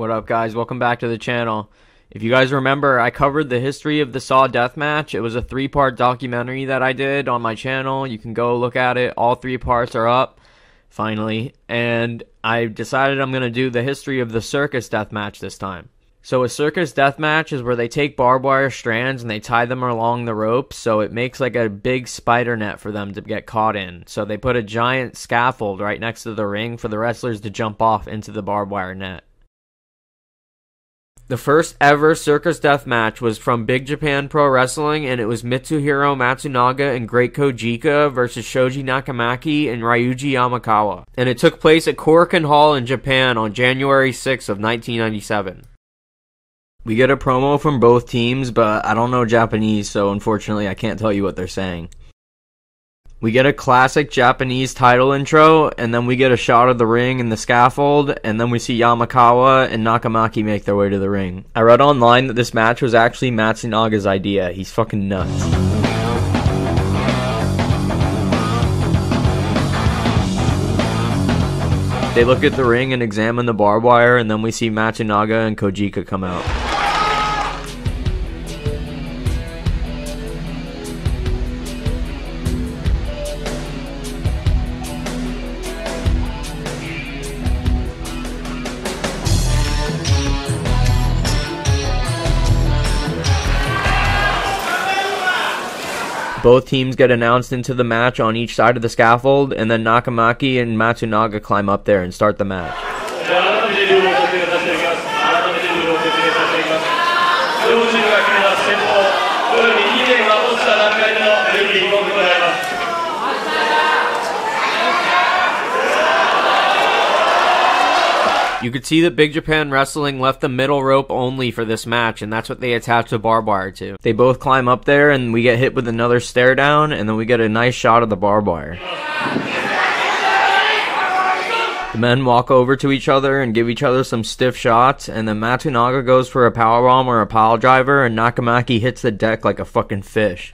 What up, guys? Welcome back to the channel. If you guys remember, I covered the history of the Saw Deathmatch. It was a three part documentary that I did on my channel. You can go look at it. All three parts are up, finally. And I decided I'm going to do the history of the Circus Deathmatch this time. So, a circus deathmatch is where they take barbed wire strands and they tie them along the ropes, so it makes like a big spider net for them to get caught in. So, they put a giant scaffold right next to the ring for the wrestlers to jump off into the barbed wire net. The first ever circus death match was from Big Japan Pro Wrestling, and it was Mitsuhiro Matsunaga and Great Kojika versus Shoji Nakamaki and Ryuji Yamakawa. And it took place at Korakuen Hall in Japan on January 6th of 1997. We get a promo from both teams, but I don't know Japanese, so unfortunately I can't tell you what they're saying. We get a classic Japanese title intro, and then we get a shot of the ring and the scaffold, and then we see Yamakawa and Nakamaki make their way to the ring. I read online that this match was actually Matsunaga's idea. He's fucking nuts. They look at the ring and examine the barbed wire, and then we see Matsunaga and Kojika come out. Both teams get announced into the match on each side of the scaffold, and then Nakamaki and Matsunaga climb up there and start the match. You could see that Big Japan Wrestling left the middle rope only for this match, and that's what they attached the barbed wire to. They both climb up there, and we get hit with another stare down, and then we get a nice shot of the barbed wire. The men walk over to each other and give each other some stiff shots, and then Matsunaga goes for a powerbomb or a pile driver, and Nakamaki hits the deck like a fucking fish.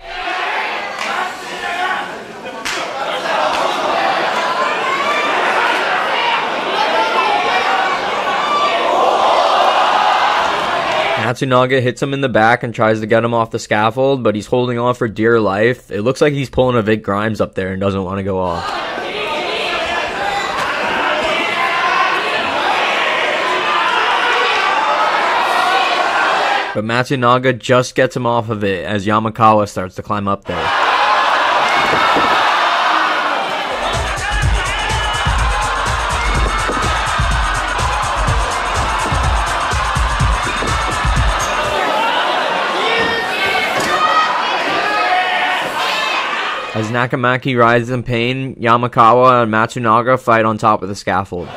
Matsunaga hits him in the back and tries to get him off the scaffold, but he's holding on for dear life. It looks like he's pulling a Vic Grimes up there and doesn't want to go off. But Matsunaga just gets him off of it as Yamakawa starts to climb up there. As Nakamaki rises in pain, Yamakawa and Matsunaga fight on top of the scaffold.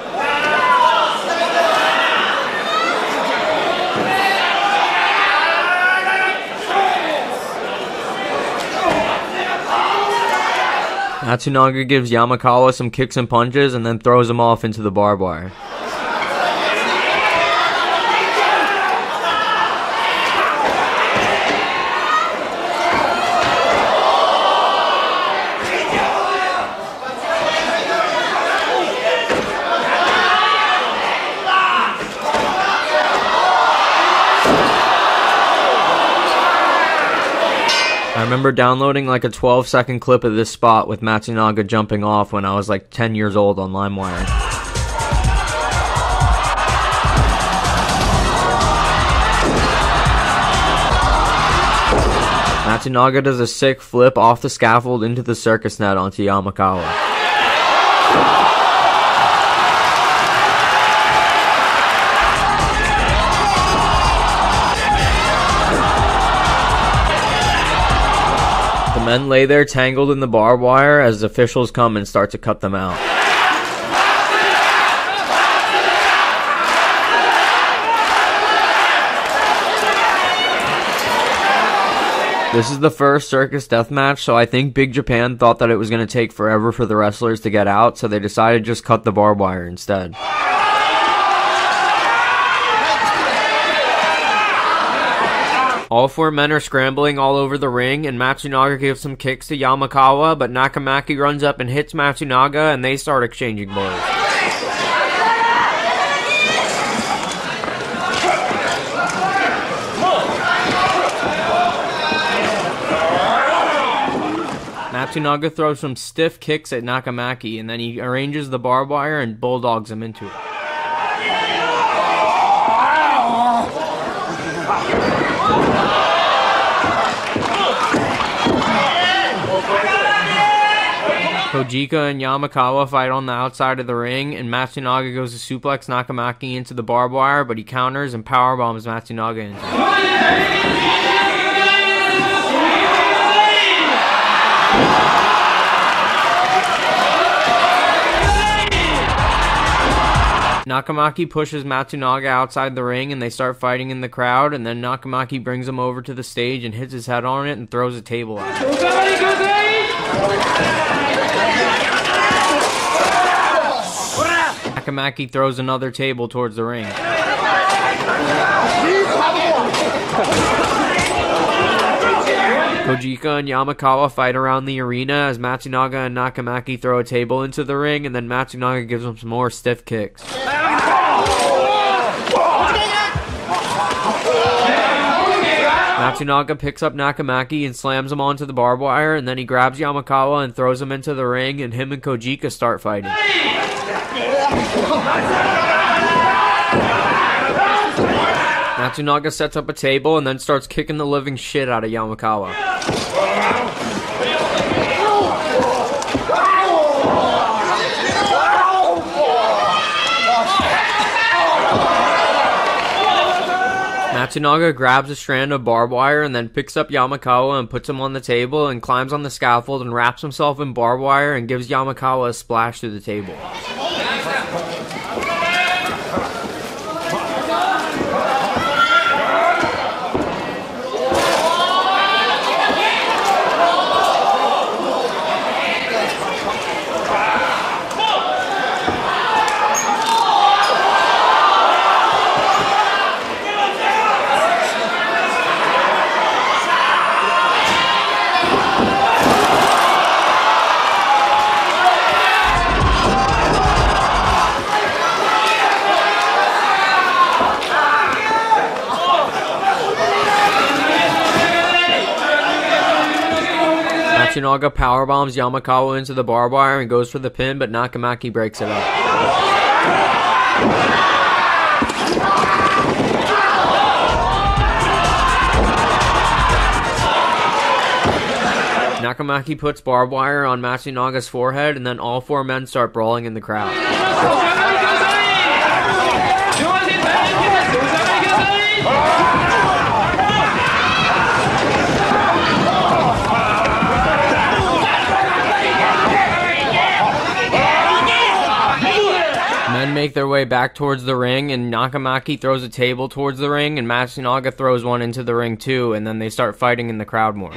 Matsunaga gives Yamakawa some kicks and punches and then throws him off into the barbed wire. I remember downloading like a 12 second clip of this spot with Matsunaga jumping off when I was like 10 years old on LimeWire. Matsunaga does a sick flip off the scaffold into the circus net onto Yamakawa. Men lay there tangled in the barbed wire as officials come and start to cut them out. This is the first circus death match, so I think Big Japan thought that it was going to take forever for the wrestlers to get out, so they decided to just cut the barbed wire instead. All four men are scrambling all over the ring, and Matsunaga gives some kicks to Yamakawa, but Nakamaki runs up and hits Matsunaga, and they start exchanging blows. Matsunaga throws some stiff kicks at Nakamaki, and then he arranges the barbed wire and bulldogs him into it. Kojika and Yamakawa fight on the outside of the ring, and Matsunaga goes to suplex Nakamaki into the barbed wire, but he counters and powerbombs Matsunaga into. Nakamaki pushes Matsunaga outside the ring and they start fighting in the crowd. And then Nakamaki brings him over to the stage and hits his head on it and throws a table at him. Nakamaki throws another table towards the ring. Kojika and Yamakawa fight around the arena as Matsunaga and Nakamaki throw a table into the ring, and then Matsunaga gives them some more stiff kicks. Matsunaga picks up Nakamaki and slams him onto the barbed wire, and then he grabs Yamakawa and throws him into the ring, and him and Kojika start fighting. Matsunaga sets up a table and then starts kicking the living shit out of Yamakawa. Matsunaga grabs a strand of barbed wire and then picks up Yamakawa and puts him on the table and climbs on the scaffold and wraps himself in barbed wire and gives Yamakawa a splash through the table. Matsunaga powerbombs Yamakawa into the barbed wire and goes for the pin, but Nakamaki breaks it up. Nakamaki puts barbed wire on Matsunaga's forehead, and then all four men start brawling in the crowd. Make their way back towards the ring, and Nakamaki throws a table towards the ring, and Matsunaga throws one into the ring too, and then they start fighting in the crowd more.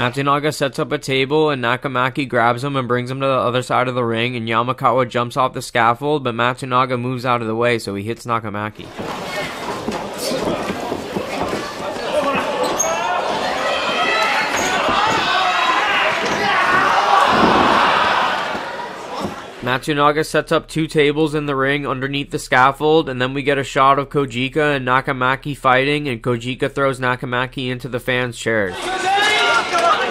Matsunaga sets up a table and Nakamaki grabs him and brings him to the other side of the ring and Yamakawa jumps off the scaffold but Matsunaga moves out of the way so he hits Nakamaki. Matsunaga sets up two tables in the ring underneath the scaffold, and then we get a shot of Kojika and Nakamaki fighting, and Kojika throws Nakamaki into the fans' chairs. Come on.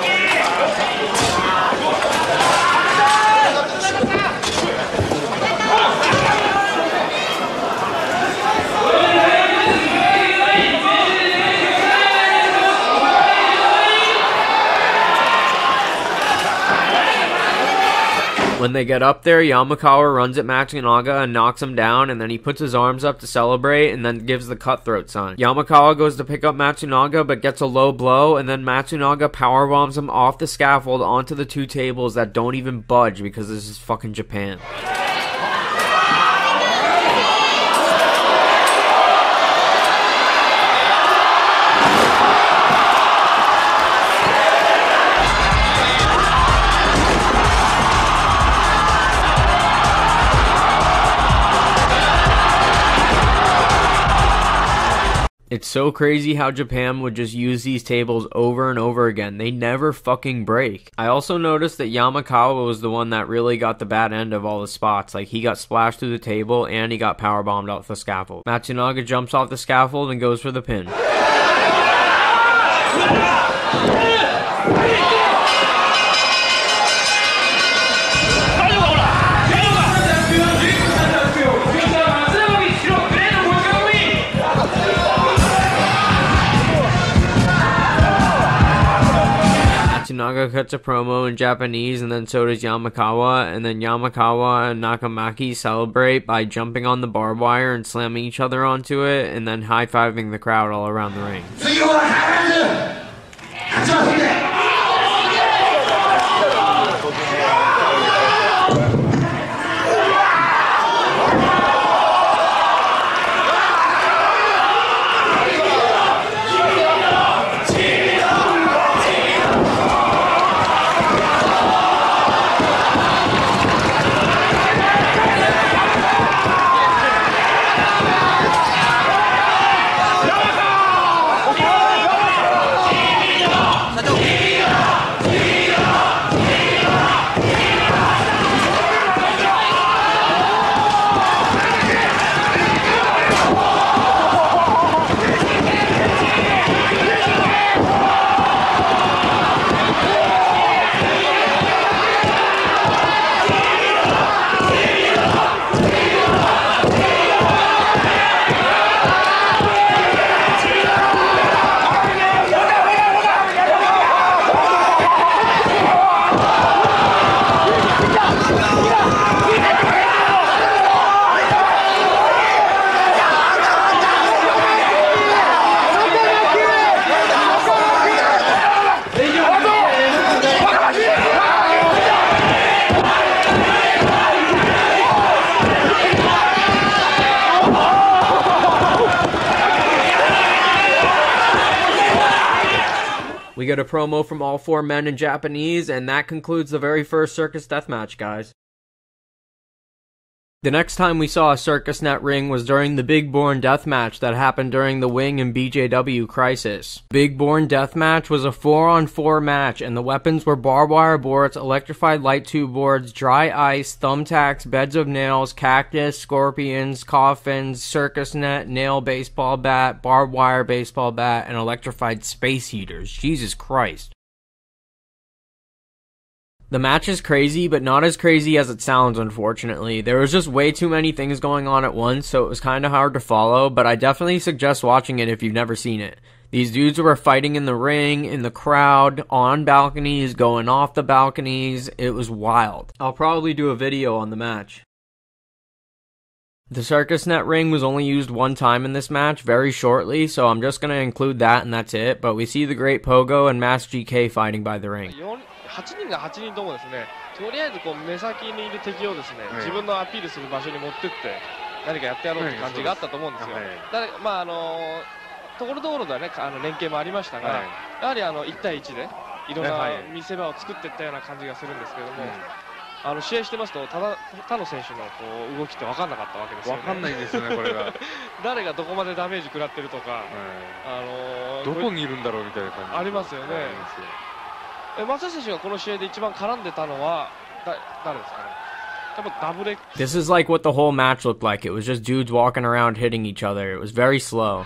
When they get up there, Yamakawa runs at Matsunaga and knocks him down, and then he puts his arms up to celebrate and then gives the cutthroat sign. Yamakawa goes to pick up Matsunaga but gets a low blow, and then Matsunaga powerbombs him off the scaffold onto the two tables that don't even budge because this is fucking Japan. It's so crazy how Japan would just use these tables over and over again. They never fucking break. I also noticed that Yamakawa was the one that really got the bad end of all the spots. Like he got splashed through the table and he got power bombed off the scaffold. Matsunaga jumps off the scaffold and goes for the pin. Matsunaga cuts a promo in Japanese, and then so does Yamakawa. And then Yamakawa and Nakamaki celebrate by jumping on the barbed wire and slamming each other onto it, and then high fiving the crowd all around the ring. Get a promo from all four men in Japanese, and that concludes the very first Circus Death match, guys. The next time we saw a Circus Net ring was during the Big Born Death match that happened during the Wing and BJW Crisis. Big Born Death match was a 4 on 4 match, and the weapons were barbed wire boards, electrified light tube boards, dry ice, thumbtacks, beds of nails, cactus, scorpions, coffins, circus net, nail baseball bat, barbed wire baseball bat, and electrified space heaters. Jesus Christ. The match is crazy, but not as crazy as it sounds, unfortunately. There was just way too many things going on at once, so it was kind of hard to follow, but I definitely suggest watching it if you've never seen it. These dudes were fighting in the ring, in the crowd, on balconies, going off the balconies. It was wild. I'll probably do a video on the match. The Circus Net ring was only used one time in this match, very shortly, so I'm just going to include that and that's it. But we see the Great Pogo and Mass GK fighting by the ring. 8人が8人ともですねとりあえずこう目先にいる敵をですね、自分のアピールする場所に持ってって何かやってやろうという感じがあったと思うんですよ。だまああのところどころではねあの連携もありましたが、やはりあの1対1でいろんな見せ場を作っていったような感じがするんですけども。あの試合してますと他他の選手のこう動きって分かんなかったわけですよね。分かんないですねこれが。誰がどこまでダメージ食らってるとか、あのどこにいるんだろうみたいな感じありますよね。松田選手がこの試合で一番絡んでたのはだ誰ですかね？This is like what the whole match looked like. It was just dudes walking around hitting each other. It was very slow.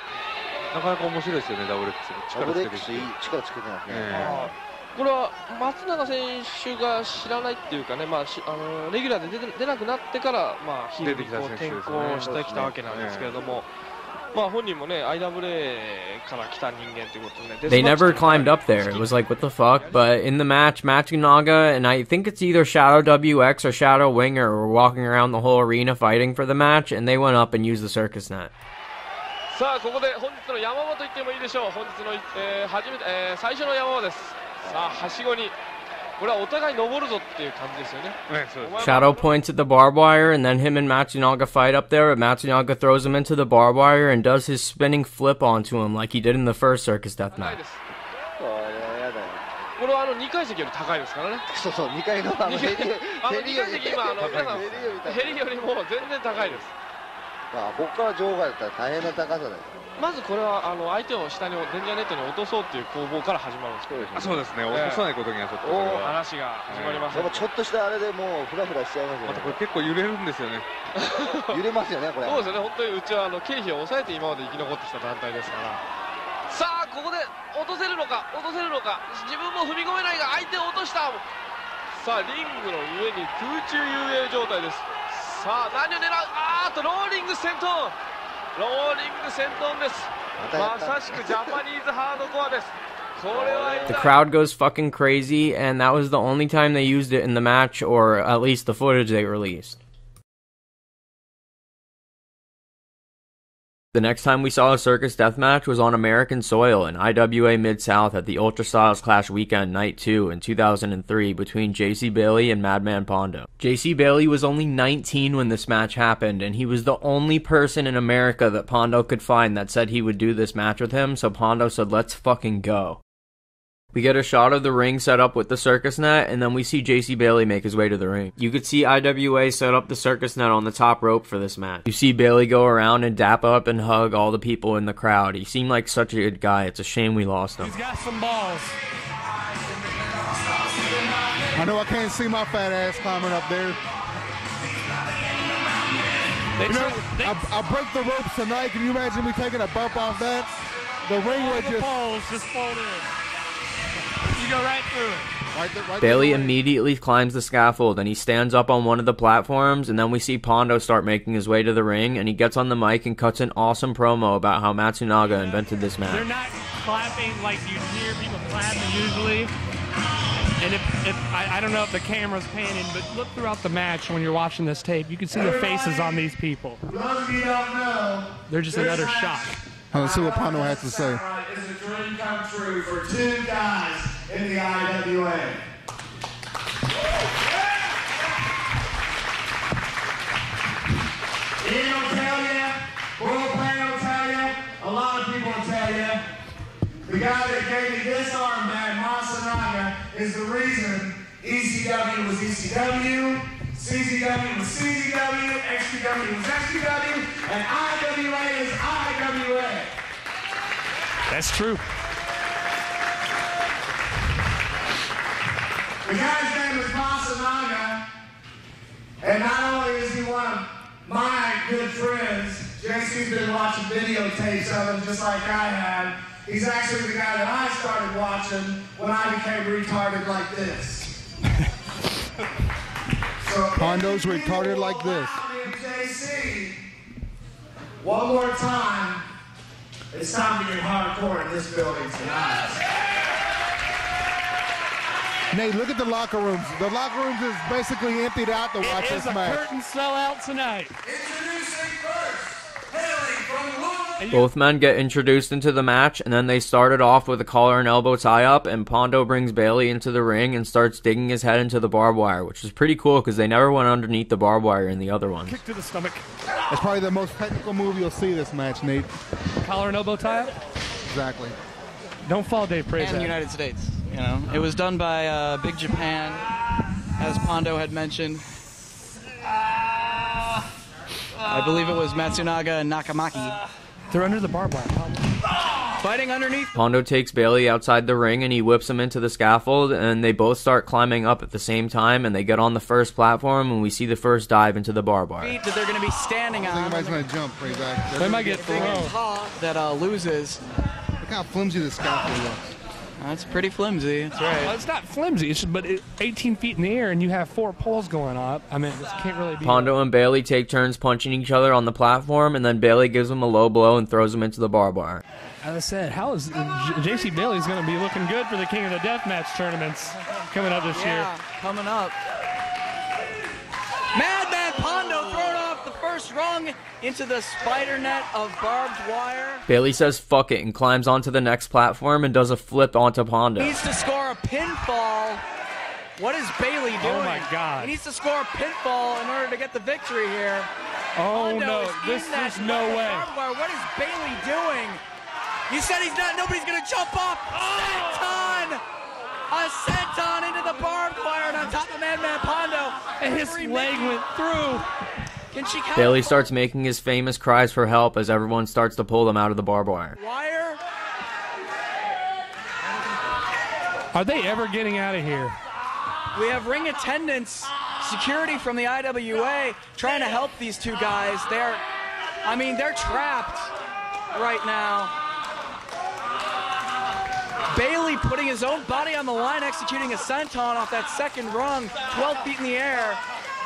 なかなか面白いですよね、ダブル X。力つけて力つけてますね。これは松永選手が知らないっていうかね、まあ、あのレギュラーで出出なくなってから、まあ、ヒールに転向してきたわけなんですけれども。まあ本人もね IWA から来た人間ということで They never climbed up there. It was like what the fuck. But in the match, Matsunaga and I think it's either Shadow WX or Shadow Winger were walking around the whole arena fighting for the match, and they went up and used the circus net. さあここで本日の山場と言ってもいいでしょう。本日の、えー、初めて、えー、最初の山場です。さあはしごに Shadow points at the barbed wire, and then him and Matsunaga fight up there. But Matsunaga throws him into the barbed wire and does his spinning flip onto him like he did in the first circus death match. これはあの2階席より高いですからね。そうそう、2階のあのヘリあの2階席今あの皆さんヘリよりも全然高いです。まあここから場外だったら大変な高さだよ。 まずこれはあの相手を下にデンジャーネットに落とそうっていう攻防から始まるんですけど。あそうですね。落とさないことにはちょっとそれおおは話が始まります、やっぱちょっとしたあれでもうフラフラしちゃいますよまたこれね結構揺れるんですよね。揺れますよねこれ。そうですよね本当にうちはあの経費を抑えて今まで生き残ってきた団体ですから。さあここで落とせるのか落とせるのか。自分も踏み込めないが相手を落とした。さあリングの上に空中遊泳状態です。さあ何を狙う？あーっとローリング戦闘ローリング戦闘ですままたやったさしくジャパニーズハードコアですこれは一 The 体 crowd goes fucking crazy, and that was the only time they used it in the match, or at least the footage they released. The next time we saw a circus death match was on American soil in IWA Mid South at the Ultra Styles Clash Weekend Night 2 in 2003 between JC Bailey and Madman Pondo. JC Bailey was only 19 when this match happened, and he was the only person in America that Pondo could find that said he would do this match with him, so Pondo said, let's fucking go. We get a shot of the ring set up with the circus net, and then we see JC Bailey make his way to the ring. You could see IWA set up the circus net on the top rope for this match. You see Bailey go around and dap up and hug all the people in the crowd. He seemed like such a good guy. It's a shame we lost him. He's got some balls. I know I can't see my fat ass climbing up there. They You know, they- I, I break the ropes tonight. Can you imagine me taking a bump off that? The ring all would the just balls just fold in. You go right through it. right there, right Bailey there. immediately climbs the scaffold and he stands up on one of the platforms and then we see Pondo start making his way to the ring and he gets on the mic and cuts an awesome promo about how Matsunaga invented this match. They're not clapping like you hear people clapping usually. And if, if I, I don't know if the camera's panning, but look throughout the match when you're watching this tape, you can see the faces on these people. Those of you don't know, They're just another match shock. Let's see what Pondo has to say. It's a dream come true for two guys in the IWA. Ian will tell you, will tell you, a lot of people will tell you. The guy that gave me this armband, Masanaga, is the reason ECW was ECW, CZW was CZW, XPW was XPW, and IWA is IWA. That's true. The guy's name is Masanaga, and not only is he one of my good friends, JC's been watching videotapes of him just like I have. He's actually the guy that I started watching when I became retarded like this. so Pondo's if retarded like this. allow JC, one more time. It's time to get hardcore in this building tonight. Nate, look at the locker rooms. The locker rooms is basically emptied out to watch It this is a match. curtain sellout tonight. Introducing first, hailing from Louisville. And you- Both men get introduced into the match, and then they started off with a collar and elbow tie up, and Pondo brings Bailey into the ring and starts digging his head into the barbed wire, which is pretty cool because they never went underneath the barbed wire in the other ones. kick to the stomach, That's probably the most technical move you'll see this match, Nate. collar and elbow tie up. Exactly. Don't fall, Dave. Praise and the. United States. You know, it was done by uh, Big Japan, as Pondo had mentioned. I believe it was Matsunaga and Nakamaki They're under the barbed wire. fighting underneath. Pondo takes Bailey outside the ring and he whips him into the scaffold, and they both start climbing up at the same time, and they get on the first platform, and we see the first dive into the barbed wire. Feet that they're going to be standing I think on. anybody's going to jump right back. They might get Big thrown. paw that uh, loses. Look how flimsy the scaffold looks. That's pretty flimsy. That's Well, right. it's not flimsy, it's just, but it, 18 feet in the air, and you have four poles going up. I mean, this can't really be. Pondo and Bailey take turns punching each other on the platform, and then Bailey gives him a low blow and throws him into the barbed wire. As I said, how is uh, JC Bailey's going to be looking good for the King of the Deathmatch tournaments coming up this Yeah, year? coming up. Madman Pondo thrown off the first rung into the spider net of barbed wire. Bailey says fuck it and climbs onto the next platform and does a flip onto Pondo. He needs to score a pinfall. What is Bailey oh doing? Oh, my God. He needs to score a pinfall in order to get the victory here. Oh Pondo no, is this is that no way. barbed wire. What is Bailey doing? You said he's not. Nobody's gonna jump off. Oh! Senton, a senton into the barbed wire and on top of Madman Pondo. And his leg making- went through. Can she count? Bailey starts making his famous cries for help as everyone starts to pull them out of the barbed wire. Wire. Are they ever getting out of here? We have ring attendants, security from the IWA trying to help these two guys. They're, I mean, they're trapped right now. Bailey putting his own body on the line, executing a senton off that second rung, 12 feet in the air,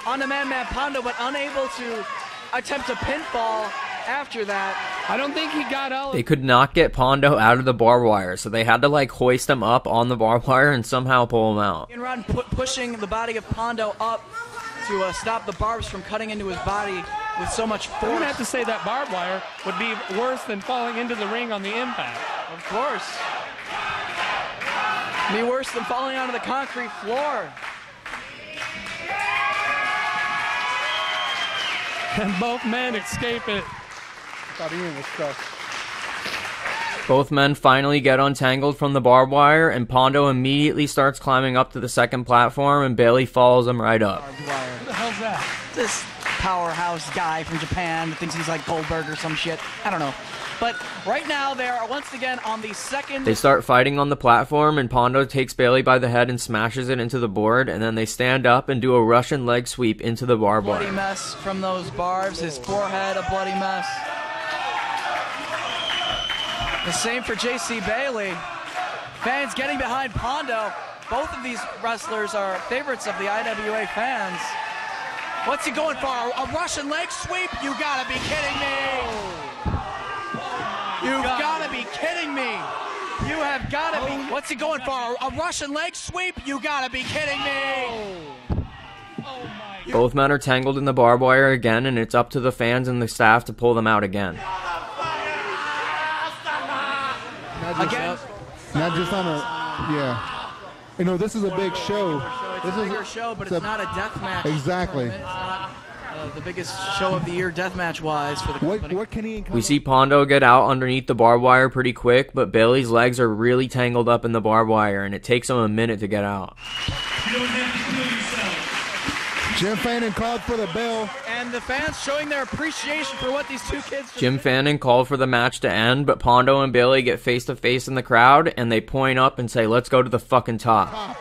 on the Madman Pondo, but unable to attempt a pinfall after that. I don't think he got all. They could not get Pondo out of the barbed wire, so they had to like hoist him up on the barbed wire and somehow pull him out. And Rod pu- pushing the body of Pondo up to uh, stop the barbs from cutting into his body with so much force. I'm gonna have to say that barbed wire would be worse than falling into the ring on the impact. Of course. Be worse than falling onto the concrete floor. And both men escape it. Thought Ian was stuck. Both men finally get untangled from the barbed wire, and Pondo immediately starts climbing up to the second platform, and Bailey follows him right up. Barbed wire. What the hell's that? This powerhouse guy from Japan that thinks he's like Goldberg or some shit. I don't know. But right now they are once again on the second They start fighting on the platform, and Pondo takes Bailey by the head and smashes it into the board, and then they stand up and do a Russian leg sweep into the barbed bloody wire. mess from those barbs. His forehead a bloody mess. The same for JC Bailey. Fans getting behind Pondo. Both of these wrestlers are favorites of the IWA fans. What's he going for? A Russian leg sweep? You gotta be kidding me! You've gotta be kidding me! You have gotta be. Oh. What's he going for? A Russian leg sweep? You gotta be kidding me! Oh. Oh Both men are tangled in the barbed wire again, and it's up to the fans and the staff to pull them out again. Not just, Again, not just on a, yeah. You know, this is a big show. It's This a is bigger show, but it's it's a- not a death match. Exactly. Tournament. It's not uh, the biggest show of the year, death match wise, for the What company. what can Ian come We see Pondo get out underneath the barbed wire pretty quick, but Bailey's legs are really tangled up in the barbed wire, and it takes him a minute to get out. Jim Fannin called for the bell. And the fans showing their appreciation for what these two kids. just Jim did. Fannin called for the match to end, but Pondo and Bailey get face to face in the crowd, and they point up and say, "Let's go to the fucking top."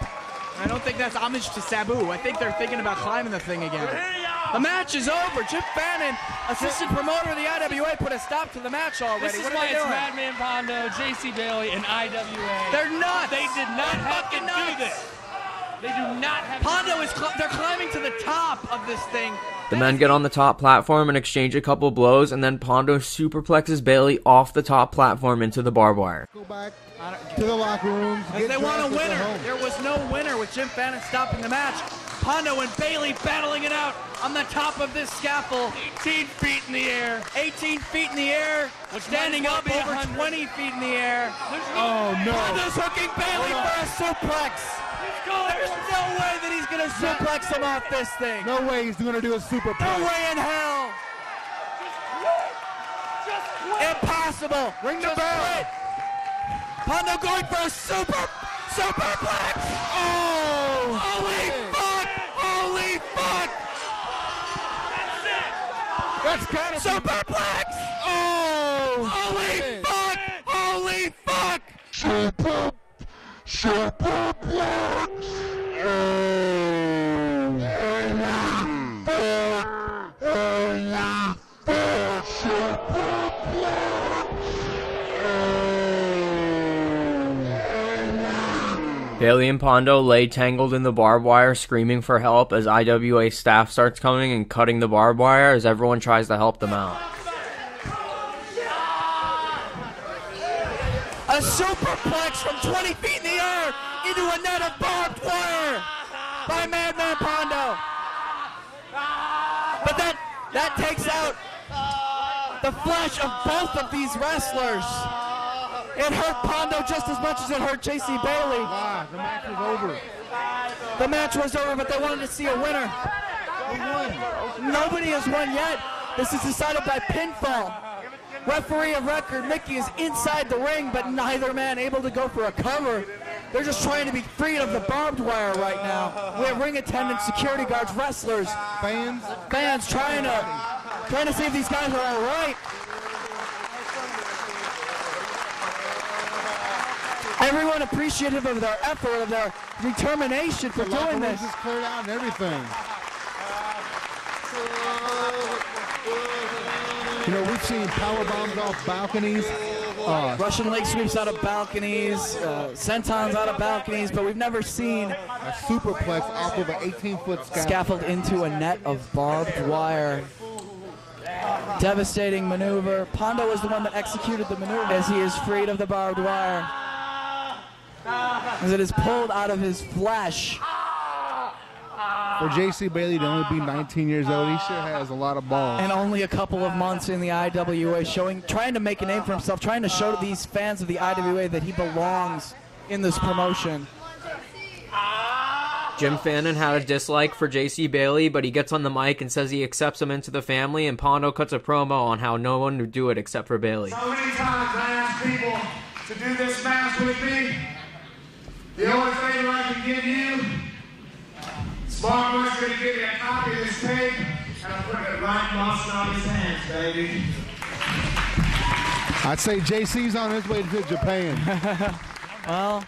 I don't think that's homage to Sabu. I think they're thinking about climbing the thing again. The match is over. Jim Fannin, assistant promoter of the IWA, put a stop to the match already. This is what why it's doing? Madman Pondo, JC Bailey, and IWA. They're nuts. They did not They're have to fucking do this. They do not have Pondo is cl- they're climbing to the top of this thing. The men get on the top platform and exchange a couple blows, and then Pondo superplexes Bailey off the top platform into the barbed wire. Go back to the locker room. Because they want a dressed, and go winner. There was no winner with Jim Fannin stopping the match. Pondo and Bailey battling it out on the top of this scaffold. 18 feet in the air. 18 feet in the air, standing might as well up over 100. 20 feet in the air. Oh no! Pondo's hooking Bailey for a suplex. There's no way that he's gonna suplex him off this thing. No way he's gonna do a super No way in hell. Impossible. Ring the Just bell. quit. Pondo going for a super superplex. Oh! Holy fuck! Holy fuck! That's gotta be Superplex! Oh! Holy fuck! Holy fuck! Bailey and Pondo lay tangled in the barbed wire, screaming for help as IWA staff starts coming and cutting the barbed wire as everyone tries to help them out. A superplex from 20 feet in the air into a net of barbed wire by Madman Pondo. But that that takes out the flesh of both of these wrestlers. It hurt Pondo just as much as it hurt JC Bailey. The match is over. The match was over, but they wanted to see a winner. Nobody has won yet. This is decided by pinfall. Referee of record, Mickey, is inside the ring, but neither man able to go for a cover. They're just trying to be freed of the barbed wire right now. We have ring attendants, security guards, wrestlers, Fans, fans trying to trying to see if these guys are all right. Everyone appreciative of their effort, of their determination for the locker doing rooms this. is cleared out and everything. You know, we've seen power bombs off balconies. Uh, Russian leg sweeps out of balconies, uh, sentons out of balconies, but we've never seen a superplex off of an 18-foot scaffold. scaffold into a net of barbed wire. Devastating maneuver. Pondo was the one that executed the maneuver as he is freed of the barbed wire. As it is pulled out of his flesh. For J.C. Bailey to only be 19 years old, he sure has a lot of balls. And only a couple of months in the IWA, showing, trying to make a name for himself, trying to show these fans of the IWA that he belongs in this promotion. Jim Fannin had a dislike for JC Bailey, but he gets on the mic and says he accepts him into the family, and Pondo cuts a promo on how no one would do it except for Bailey. So many times I ask people to do this match with me. The only favor I can give you, Smart Boy's gonna give you a copy of this tape, and I'm putting it right in Masanami's hands, baby. I'd say JC's on his way to Japan. Well,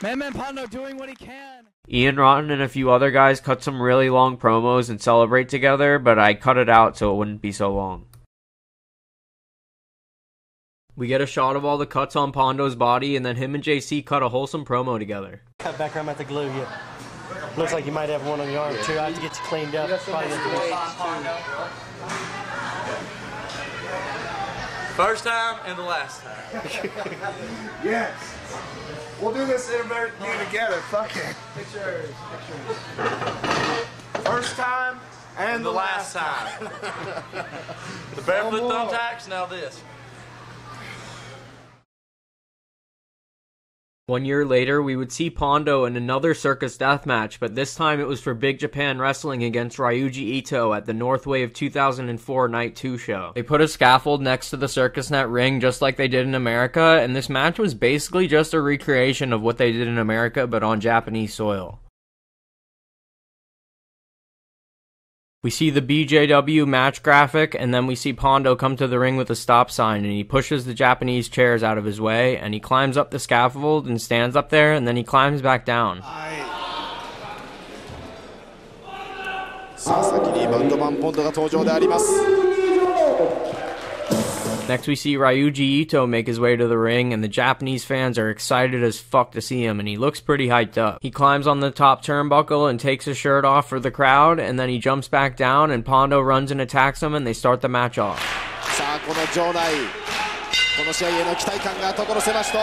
Madman Pondo doing what he can. Ian Rotten and a few other guys cut some really long promos and celebrate together, but I cut it out so it wouldn't be so long. We get a shot of all the cuts on Pondo's body, and then him and JC cut a wholesome promo together. Cut back around at the glue. Yeah. Looks like you might have one on your arm too. I have to get you cleaned up. Probably First time and the last time. Yes. We'll do this interview together. Fuck it. Pictures. First time and the last time. the barefoot thumbtacks, now this. One year later, we would see Pondo in another circus death match, but this time it was for Big Japan Wrestling against Ryuji Ito at the Northwave 2004 Night 2 show. They put a scaffold next to the circus net ring just like they did in America, and this match was basically just a recreation of what they did in America but on Japanese soil. We see the BJW match graphic, and then we see Pondo come to the ring with a stop sign, and he pushes the Japanese chairs out of his way, and he climbs up the scaffold and stands up there, and then he climbs back down. さあ先にバンドマンポンドが登場であります Next, we see Ryuji Ito make his way to the ring, and the Japanese fans are excited as fuck to see him, and he looks pretty hyped up. He climbs on the top turnbuckle and takes his shirt off for the crowd, and then he jumps back down, and Pondo runs and attacks him, and they start the match off. さあこの場内この試合への期待感が所狭しと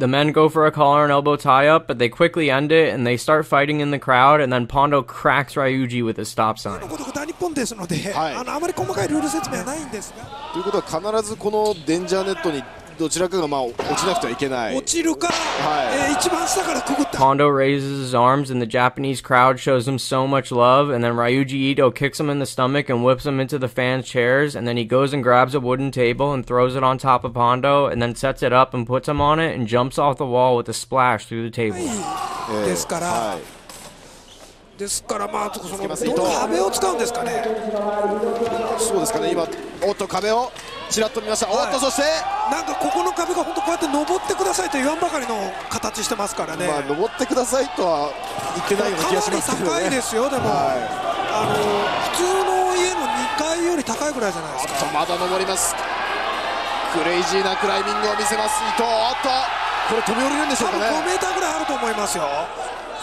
The men go for a collar and elbow tie up, but they quickly end it and they start fighting in the crowd. And then Pondo cracks Ryuji with a stop sign. ことが大日本ですので、あのあまり細かいルール説明はないんですがということは必ずこのデンジャーネットに どちらかがまあ落ちなくてはいけない。落ちるか。ら、はい。えー、一番下からくぐった。Raises his arms and the Japanese crowd shows him so much love and then Ryuji Ito kicks him in the stomach and whips him into the fans chairs and then he goes and grabs a wooden table and throws it on top of Pondo and then sets it up and puts him on it and jumps off the wall with a splash through the table. ですから、はいですから、まあ、その壁を使うんですかね。そうですかね、今、おっと、壁をちらっと見ました。おっとそして？なんかここの壁が本当こうやって登ってくださいと言わんばかりの形してますからね、まあ登ってくださいとは言ってないような気がしますけどね。かなり高いですよ。でも、あの普通の家の2階より高いぐらいじゃないですか。まだ登ります。クレイジーなクライミングを見せます。伊藤おっと。これ飛び降りるんでしょうかね。5メーターぐらいあると思いますよ。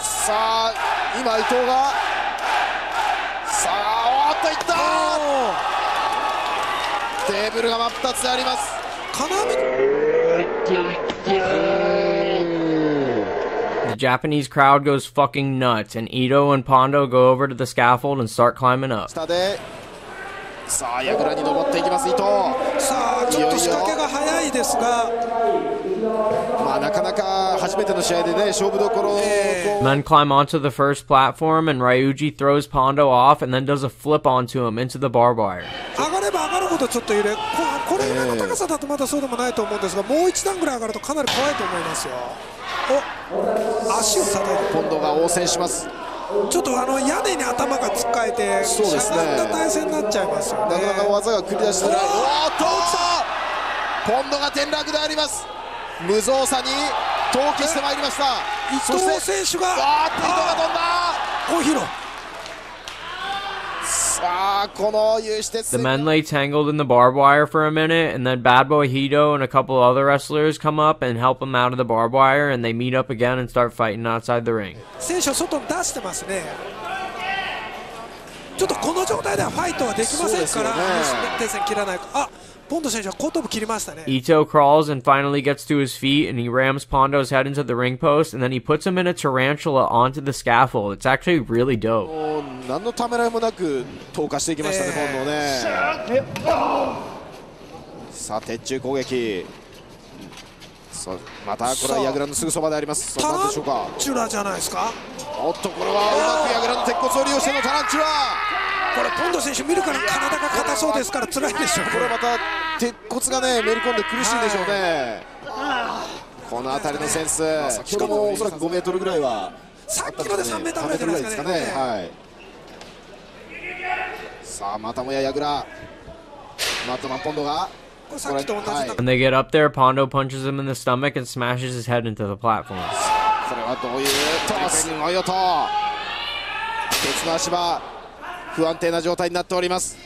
さあ今伊藤がさあおっといったテーブルが真っ二つあります金 The Japanese crowd goes fucking nuts, and Ito and Pondo go over to the scaffold and start climbing up. 下でさあ櫓に登っていきます伊藤さあちょっと仕掛けが早いですがまあなかなか初めての試合でね勝負どころをこう。Men climb onto the first platform, and Ryuji throws Pondo off and then does a flip onto him into the barbed wire. 上がれば上がるほどちょっと揺れこうこれぐらいの高さだとまだそうでもないと思うんですがもう一段ぐらい上がるとかなり怖いと思いますよ。お足を叩いて今度が応戦します。ちょっとあの屋根に頭がつっかえてそうですね。しゃがんだ体勢になっちゃいますよね。なかなか技が繰り出しづらいおーっとポンドが転落であります。無造作に投棄してまいりました。伊藤選手があっと伊藤が飛んだ。小広 The men lay tangled in the barbed wire for a minute, and then Bad Boy Hido and a couple other wrestlers come up and help them out of the barbed wire, and they meet up again and start fighting outside the ring. Ito crawls and finally gets to his feet, and he rams Pondo's head into the ring post, and then he puts him in a tarantula onto the scaffold. It's actually really dope. もう何のためらいもなく投下していきましたね、ポンドねさあ鉄柱攻撃そうまたこれはヤグラのすぐそばでありますタランチュラじゃないですかおっとこれはうまくヤグラの鉄骨を利用してのタランチュラこれポンド選手見るから体が硬そうですから辛いでしょうこれまた鉄骨がねめり込んで苦しいでしょうね、この辺りのセンス。しかもおそらく5メートルぐらいはさっきので3メートルぐらいじゃないですかね。3メートルぐらいですかね。はい。さあまたもやヤグラマットマンポンドが。さっきと同じはい。When they get up there, Pondo punches him in the stomach and smashes his head into the platform. これはどういうとすごい音鉄の足場不安定な状態になっております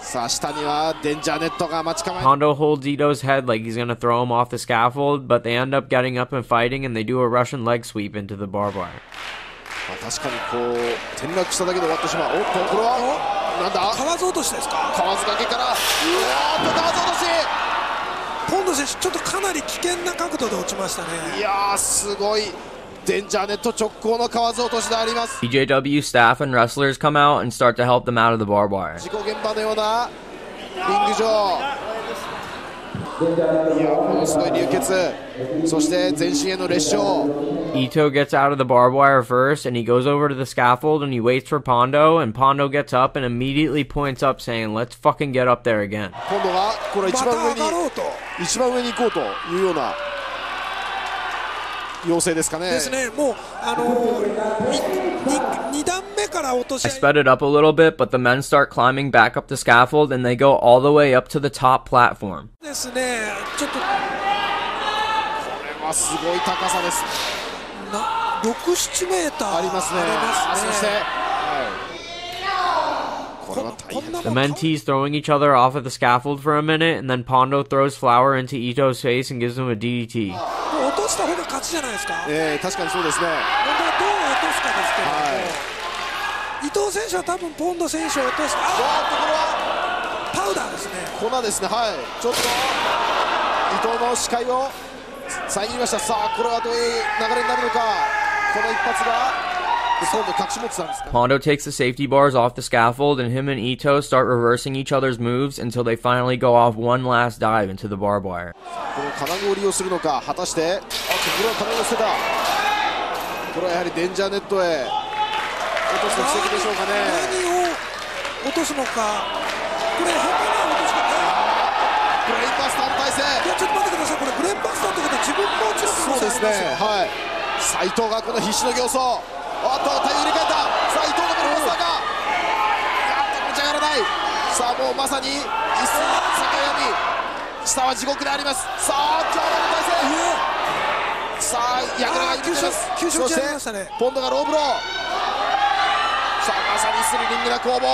さあ下にはデンジャーネットが待ち構え Pondo holds Ito's head like he's gonna throw him off the scaffold, but they end up getting up and fighting, and they do a Russian leg sweep into the barbed wire. まあ確かにこう転落しただけで終わってしまうおっとこれはなんだ河津落としですか河津掛けからうわーっと河津落としポンド選手ちょっとかなり危険な角度で落ちましたねいやーすごい デンジャーネット直行の河津落としであります BJW staff and wrestlers come out and start to help them out of the barbed wire. 事故現場のようなリング上いやものすごい流血そして全身への裂傷 Ito gets out of the barbed wire first, and he goes over to the scaffold and he waits for Pondo, and Pondo gets up and immediately points up, saying, "Let's fucking get up there again." 今度はこれ一番上にまた上がろうと一番上に行こうというような 要請ですかね。ですね。もうあの二段目から落とし。I sped it up a little bit, but the men start climbing back up the scaffold and they go all the way up to the top platform. ですね。ちょっとこれはすごい高さです。な六七メーターありますね。ありますね。そして。The mentees throwing each other off of the scaffold for a minute, and then Pondo throws Flour into Ito's face and gives him a DDT. Oh, 落とした方が勝ちじゃないですか。えー、確かにそうですね。問題はどう落とすかですけれども、伊藤選手は多分ポンド選手を落とす。あパウダーですね。粉ですね。はい。ちょっと。伊藤の視界を。遮りました。さあこれはどういう流れになるのか。この一発が 今度隠し持ってたんですか Pondo takes the safety bars off the scaffold, and him and Ito start reversing each other's moves until they finally go off one last dive into the barbed wire. この金具を利用するのか果たしてあこれは金具を捨てたこれはやはりデンジャーネットへ落とすの奇跡でしょうかね何を落とすのかこれ変な落とし方ブレインバスターの体勢いやちょっと待ってくださいこれブレーンバスターってことは自分も落ちる可能そうですね性ありますよはい斉藤がこの必死の形相 おっと体を入れ替えたさあ伊藤のブレインバスターがやっと持ち上がらないさあもうまさに一寸の境闇下は地獄でありますさあ強打の体勢さあ矢倉が入れてます急所急所打ちそして上げましたねポンドがローブローさあまさにスリリングな攻防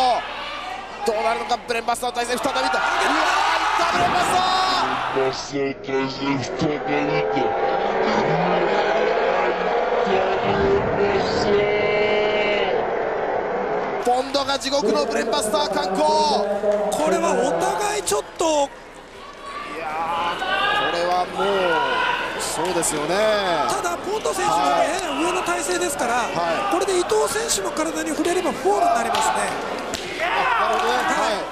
どうなるのか。ブレンバスターの体勢再びとうわーいったブレンバスターポボンドが地獄のブレンバスター観光。これはお互いちょっと。いやこれはもうそうですよね。ただポンド選手のやや上の体勢ですから、はい、これで伊藤選手の体に触れればフォールになりますね、は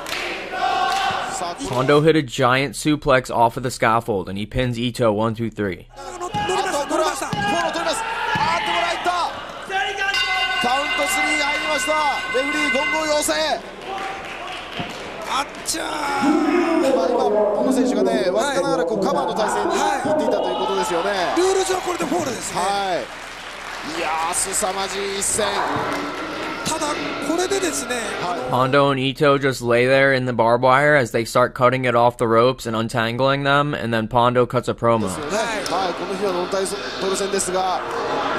い、Kondo giant suplex off of the scaffold and he pins Ito 1, 2, 3. ましたレフェリーゴングを要請あっちゃまあ、今、ポンド選手がね、わずかながらこうカバーの体勢に行っていたということですよね。ルール上これでフォールですね。はい。いやー、凄まじい一戦。ただこれでですね、Hondo and Ito just lay there in the barbed wire as they start cutting it off the ropes and untangling them, and then Pondo cuts a promo. はい、この日はノンタイトル戦ですが、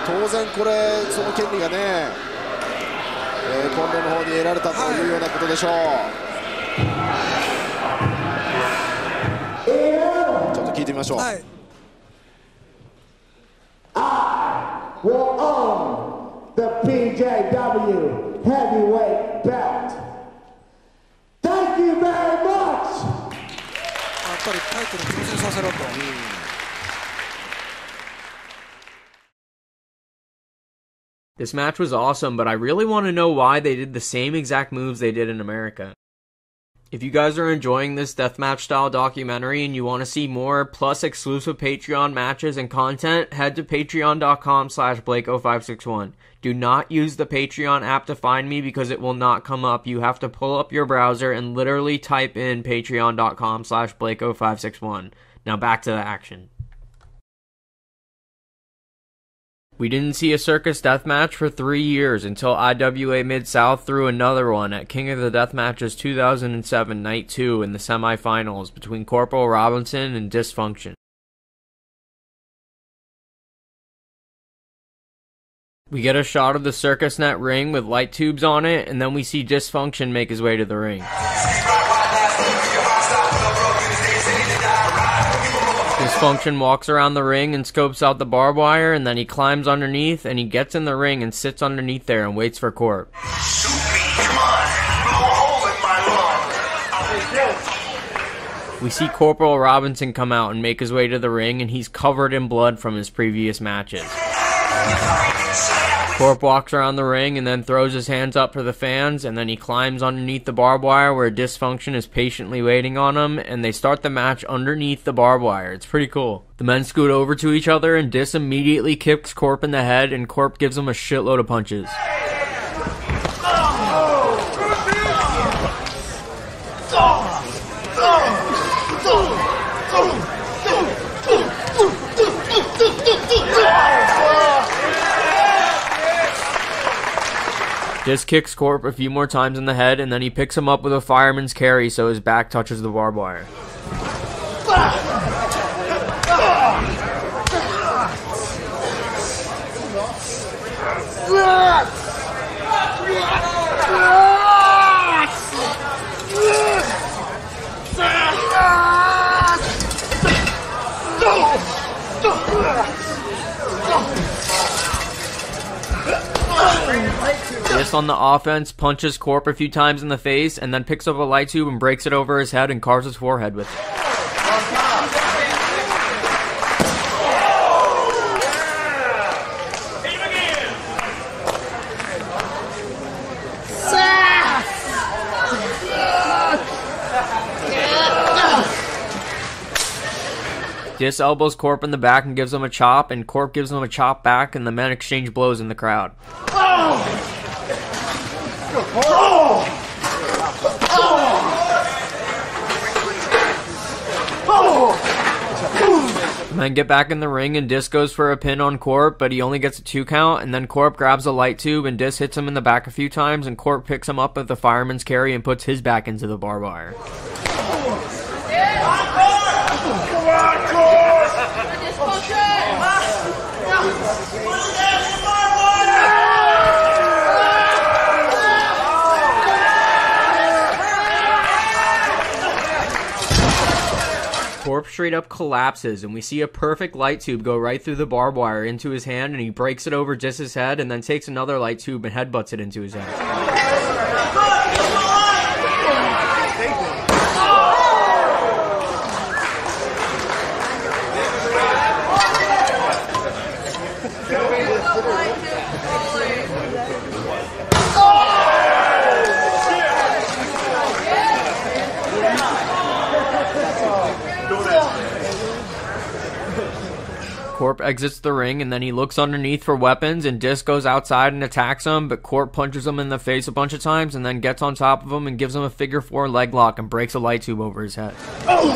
当然これ、その権利がね、えー、ポンドの方に得られたというようなことでしょう。ちょっと聞いてみましょう。will own the PJW heavyweight belt. Thank you very much. やっぱりタイトル挑戦させろと。This match was awesome, but I really want to know why they did the same exact moves they did in America. If you guys are enjoying this deathmatch style documentary and you want to see more plus exclusive Patreon matches and content, head to patreon.com slash blake0561. Do not use the Patreon app to find me because it will not come up. You have to pull up your browser and literally type in patreon.com slash blake0561. Now back to the action. We didn't see a circus death match for three years until IWA Mid South threw another one at King of the Death Matches 2007 Night 2 in the semifinals between Corporal Robinson and Dysfunction. We get a shot of the circus net ring with light tubes on it, and then we see Dysfunction make his way to the ring. Dysfunction walks around the ring and scopes out the barbed wire, and then he climbs underneath and he gets in the ring and sits underneath there and waits for Corp. We see Corporal Robinson come out and make his way to the ring, and he's covered in blood from his previous matches. Corp walks around the ring and then throws his hands up for the fans, and then he climbs underneath the barbed wire where Dysfunction is patiently waiting on him, and they start the match underneath the barbed wire. It's pretty cool. The men scoot over to each other, and Dis immediately kicks Corp in the head, and Corp gives him a shitload of punches. Dis kicks Corp a few more times in the head, and then he picks him up with a fireman's carry so his back touches the barbed wire. Ah! Dis on the offense punches Corp a few times in the face, and then picks up a light tube and breaks it over his head and carves his forehead with it. Dis elbows Corp in the back and gives him a chop, and Corp gives him a chop back, and the men exchange blows in the crowd. Oh! The men get back in the ring, and Dis goes for a pin on Corp, but he only gets a two count, and then Corp grabs a light tube, and Dis hits him in the back a few times, and Corp picks him up with the fireman's carry and puts his back into the barbed wire. Corp straight up collapses, and we see a perfect light tube go right through the barbed wire into his hand, and he breaks it over just his head, and then takes another light tube and headbutts it into his head. Corp exits the ring and then he looks underneath for weapons and Dis goes outside and attacks him, but Corp punches him in the face a bunch of times and then gets on top of him and gives him a figure four leg lock and breaks a light tube over his head. Oh,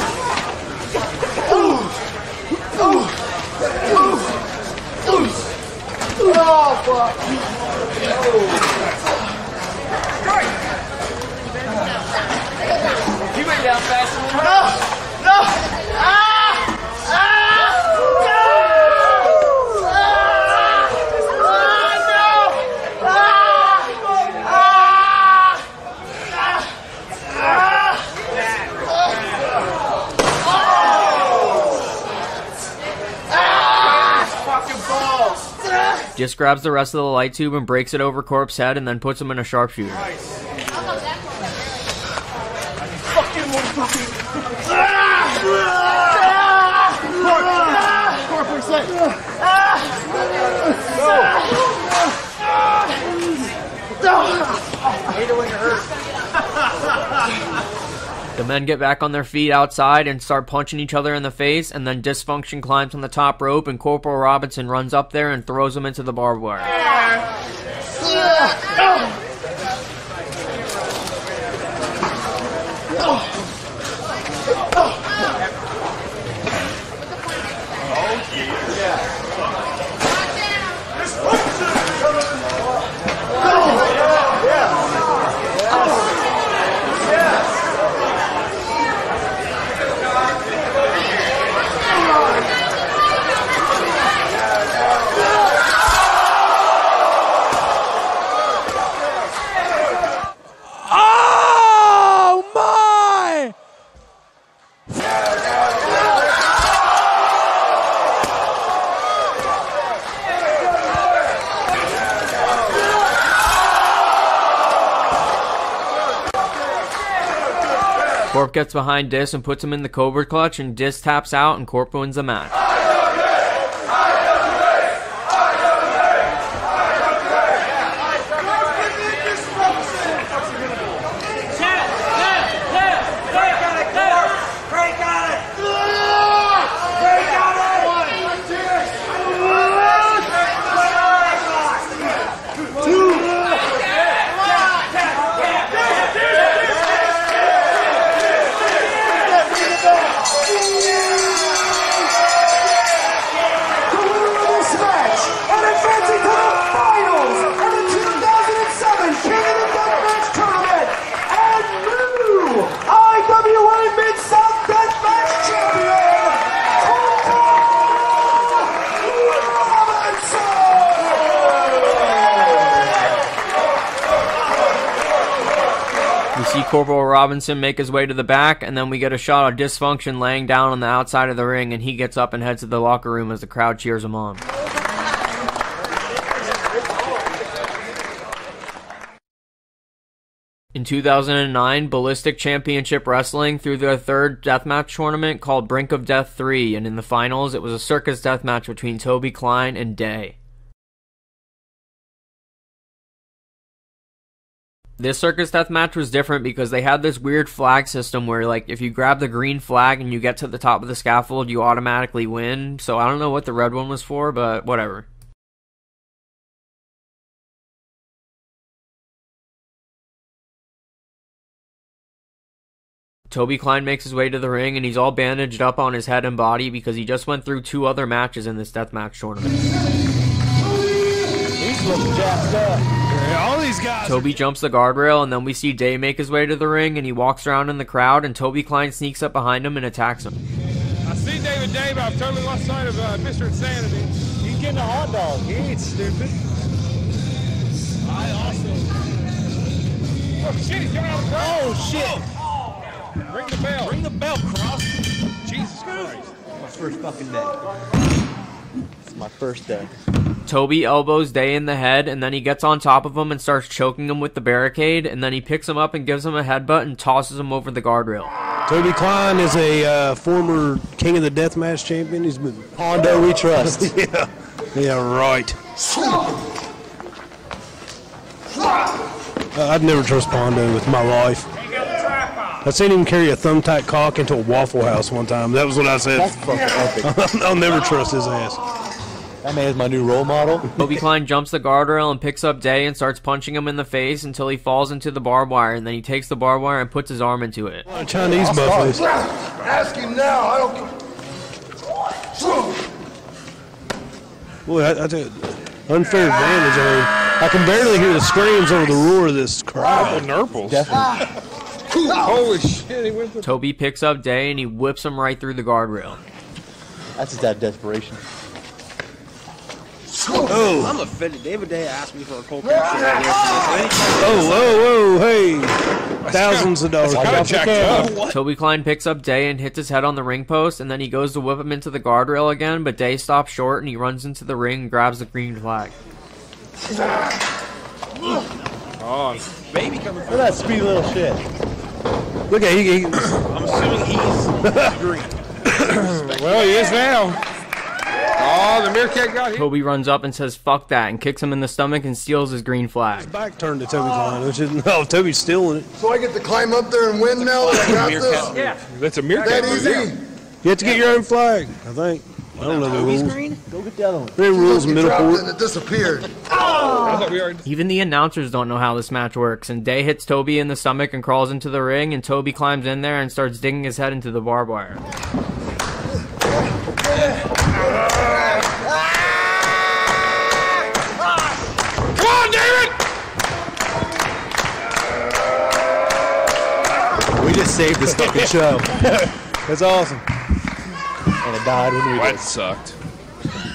he went down faster than No! No! Ah! Ah! Dis grabs the rest of the light tube and breaks it over Corp's head and then puts him in a sharpshooter. The men get back on their feet outside and start punching each other in the face, and then Dysfunction climbs on the top rope, and Corporal Robinson runs up there and throws him into the barbed wire. Corp gets behind Dis and puts him in the Cobra clutch, and Dis taps out, and Corp wins the match. this match and advancing to the finals of the 2007 King of the Deathmatch Tournament and new IWA Mid-South Deathmatch Champion, We see Corporal Robinson make his way to the back, and then we get a shot of Dysfunction laying down on the outside of the ring, and he gets up and heads to the locker room as the crowd cheers him on. In 2009, Ballistic Championship Wrestling threw their third deathmatch tournament called Brink of Death 3, and in the finals, it was a circus deathmatch between Toby Klein and Day. This circus death match was different because they had this weird flag system where, like, if you grab the green flag and you get to the top of the scaffold, you automatically win. So I don't know what the red one was for, but whatever. Toby Klein makes his way to the ring and he's all bandaged up on his head and body because he just went through two other matches in this deathmatch tournament. He's looking jacked up. All these guys. Toby jumps the guardrail, and then we see Day make his way to the ring, and he walks around in the crowd, and Toby Klein sneaks up behind him and attacks him. I see David Dave. I've totally lost sight of uh, Mr. Insanity. He's getting a hot dog. He ain't stupid. I also. Oh shit! He's coming out of the crowd. Oh shit! Ring the bell. Ring the bell, Cross. Jesus Christ! My first fucking day. It's my first day. Toby elbows Day in the head, and then he gets on top of him and starts choking him with the barricade, and then he picks him up and gives him a headbutt and tosses him over the guardrail. Toby Klein is a uh, former King of the Deathmatch champion. He's been Pondo we trust. yeah, yeah, right. Uh, I'd never trust Pondo with my life. He got the trap out. I seen him carry a thumbtack cock into a Waffle House one time. That was what I said. That's fucking epic. I'll never trust his ass. That man is my new role model. Toby Klein jumps the guardrail and picks up Day and starts punching him in the face until he falls into the barbed wire, and then he takes the barbed wire and puts his arm into it. Chinese buffaloes. Ask him now. I don't. Boy, I, that's an unfair advantage. I mean, I can barely hear the screams over the roar of this crowd. Nurples. Definitely. Holy shit, he went for Toby picks up Day and he whips him right through the guardrail. That's just that desperation. Oh. oh. I'm offended. David Day asked me for a cold Oh, whoa, whoa, hey. Thousands of dollars. Toby Klein picks up Day and hits his head on the ring post, and then he goes to whip him into the guardrail again, but Day stops short and he runs into the ring and grabs the green flag. Oh, baby coming Look at that speedy little shit. Look at he. he I'm assuming he's green. well, he is now. Oh, the Meerkat got him. Toby runs up and says, fuck that, and kicks him in the stomach and steals his green flag. Back turned to Toby Klein, which is, no, Toby's stealing it. So I get to climb up there and win now that I got this? Yeah. That's a Meerkat. That easy? You have to get your own flag, I think. I don't know the rules. Go get the other one. There are rules in He dropped it and it disappeared. I thought we already. Even the announcers don't know how this match works, and Day hits Toby in the stomach and crawls into the ring, and Toby climbs in there and starts digging his head into the barbed wire. Come on, David! We just saved this fucking show. That's awesome. And it died when we That did. sucked.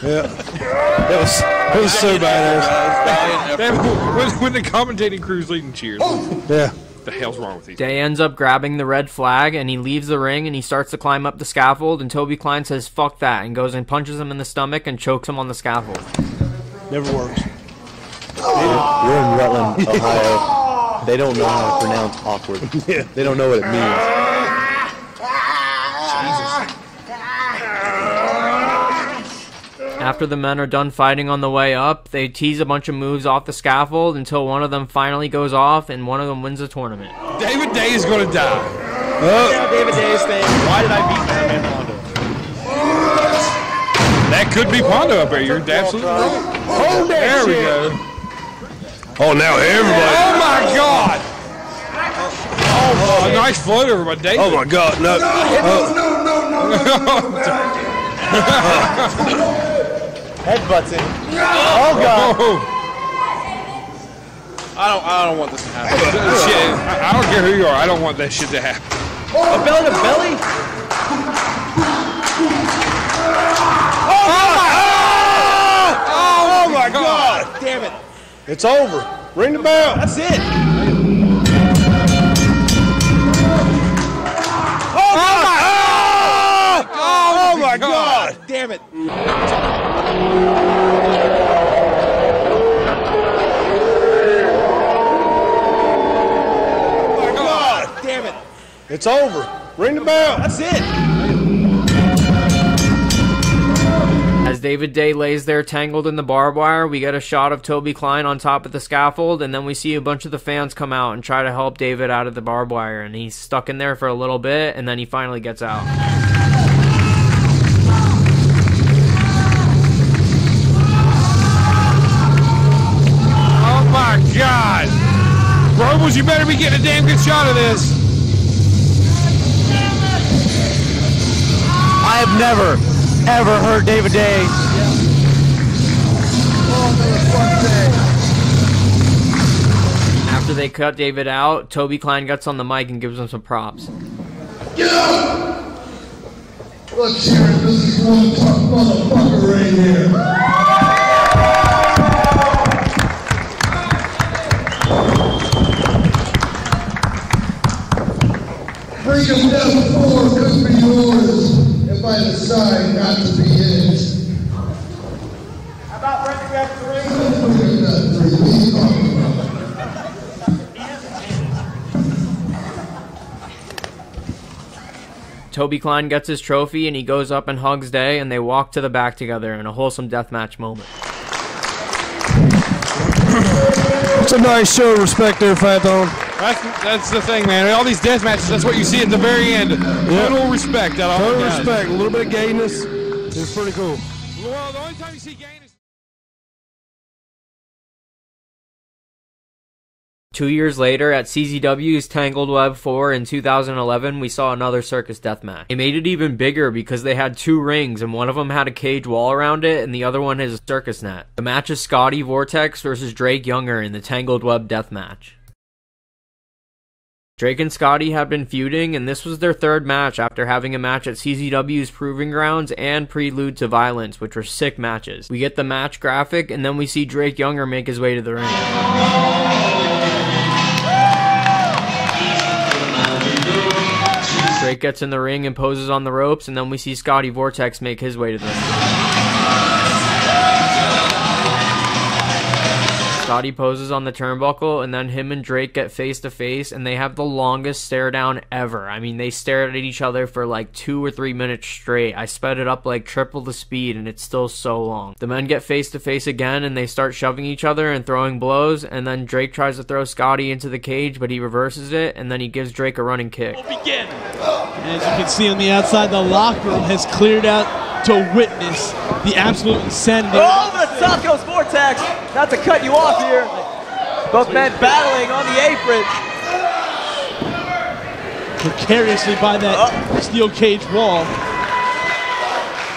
Yeah. That was, that was so badass. Damn, when, when the commentating crew's leading cheers. Yeah. The hell's wrong with these? Day ends up grabbing the red flag and he leaves the ring and he starts to climb up the scaffold and Toby Klein says fuck that and goes and punches him in the stomach and chokes him on the scaffold. Never works. We're in Rutland, Ohio. They don't know how to pronounce awkward. They don't know what it means. After the men are done fighting on the way up, they tease a bunch of moves off the scaffold until one of them finally goes off and one of them wins the tournament. David Day is going to die. Yeah, David Day is saying, why did I beat Madman Pondo? That could be Pondo up there. You're absolutely right. Hold There we go. Oh, now everybody. Oh my God! Oh, a nice float over by David. Oh my God, no. Oh. Headbutts him. Oh, oh god. Oh. I don't, I don't want this to happen. Shit, I, I don't care who you are. I don't want that shit to happen. A belly to belly? Oh, god! Oh my oh, God. Damn it. It's over. Ring the bell. That's it. Oh, my, oh, oh, my God. Damn. Oh, my God. Damn it. It's over. Ring the bell. That's it. As David Day lays there tangled in the barbed wire, we get a shot of Toby Klein on top of the scaffold, and then we see a bunch of the fans come out and try to help David out of the barbed wire, and he's stuck in there for a little bit, and then he finally gets out. God! Robles, you better be getting a damn good shot of this. I have never, ever heard David Day. After they cut David out, Toby Klein gets on the mic and gives him some props. Get up! Let's hear it. This is one tough motherfucker right here. Freedom Death 4 could be yours if I decide not to be in it. How about Breaking Bad 3? Breaking Bad 3. What are you talking about? Toby Klein gets his trophy and he goes up and hugs Day, and they walk to the back together in a wholesome deathmatch moment. It's a nice show of respect there, Tone. That's that's the thing, man. All these death matches, that's what you see at the very end. Total respect. That all Total respect. A little bit of gayness. It's pretty cool. Well, the only time you see gayness. Two years later, at CZW's Tangled Web 4 in 2011, we saw another circus death match. It made it even bigger because they had two rings, and one of them had a cage wall around it, and the other one has a circus net. The match is Scotty Vortex versus Drake Younger in the Tangled Web death match. Drake and Scotty have been feuding, and this was their third match after having a match at CZW's Proving Grounds and Prelude to Violence, which were sick matches. We get the match graphic, and then we see Drake Younger make his way to the ring. Drake gets in the ring and poses on the ropes, and then we see Scotty Vortex make his way to the ring. Scotty poses on the turnbuckle, and then him and Drake get face to face, and they have the longest stare down ever. I mean, they stared at each other for like two or three minutes straight. I sped it up like triple the speed, and it's still so long. The men get face to face again, and they start shoving each other and throwing blows, and then Drake tries to throw Scotty into the cage, but he reverses it, and then he gives Drake a running kick. begin. As you can see on the outside, the locker room has cleared out to witness the absolute insanity. Oh, the top goes Not to cut you off here. Both men battling on the apron. Precariously by that steel cage wall.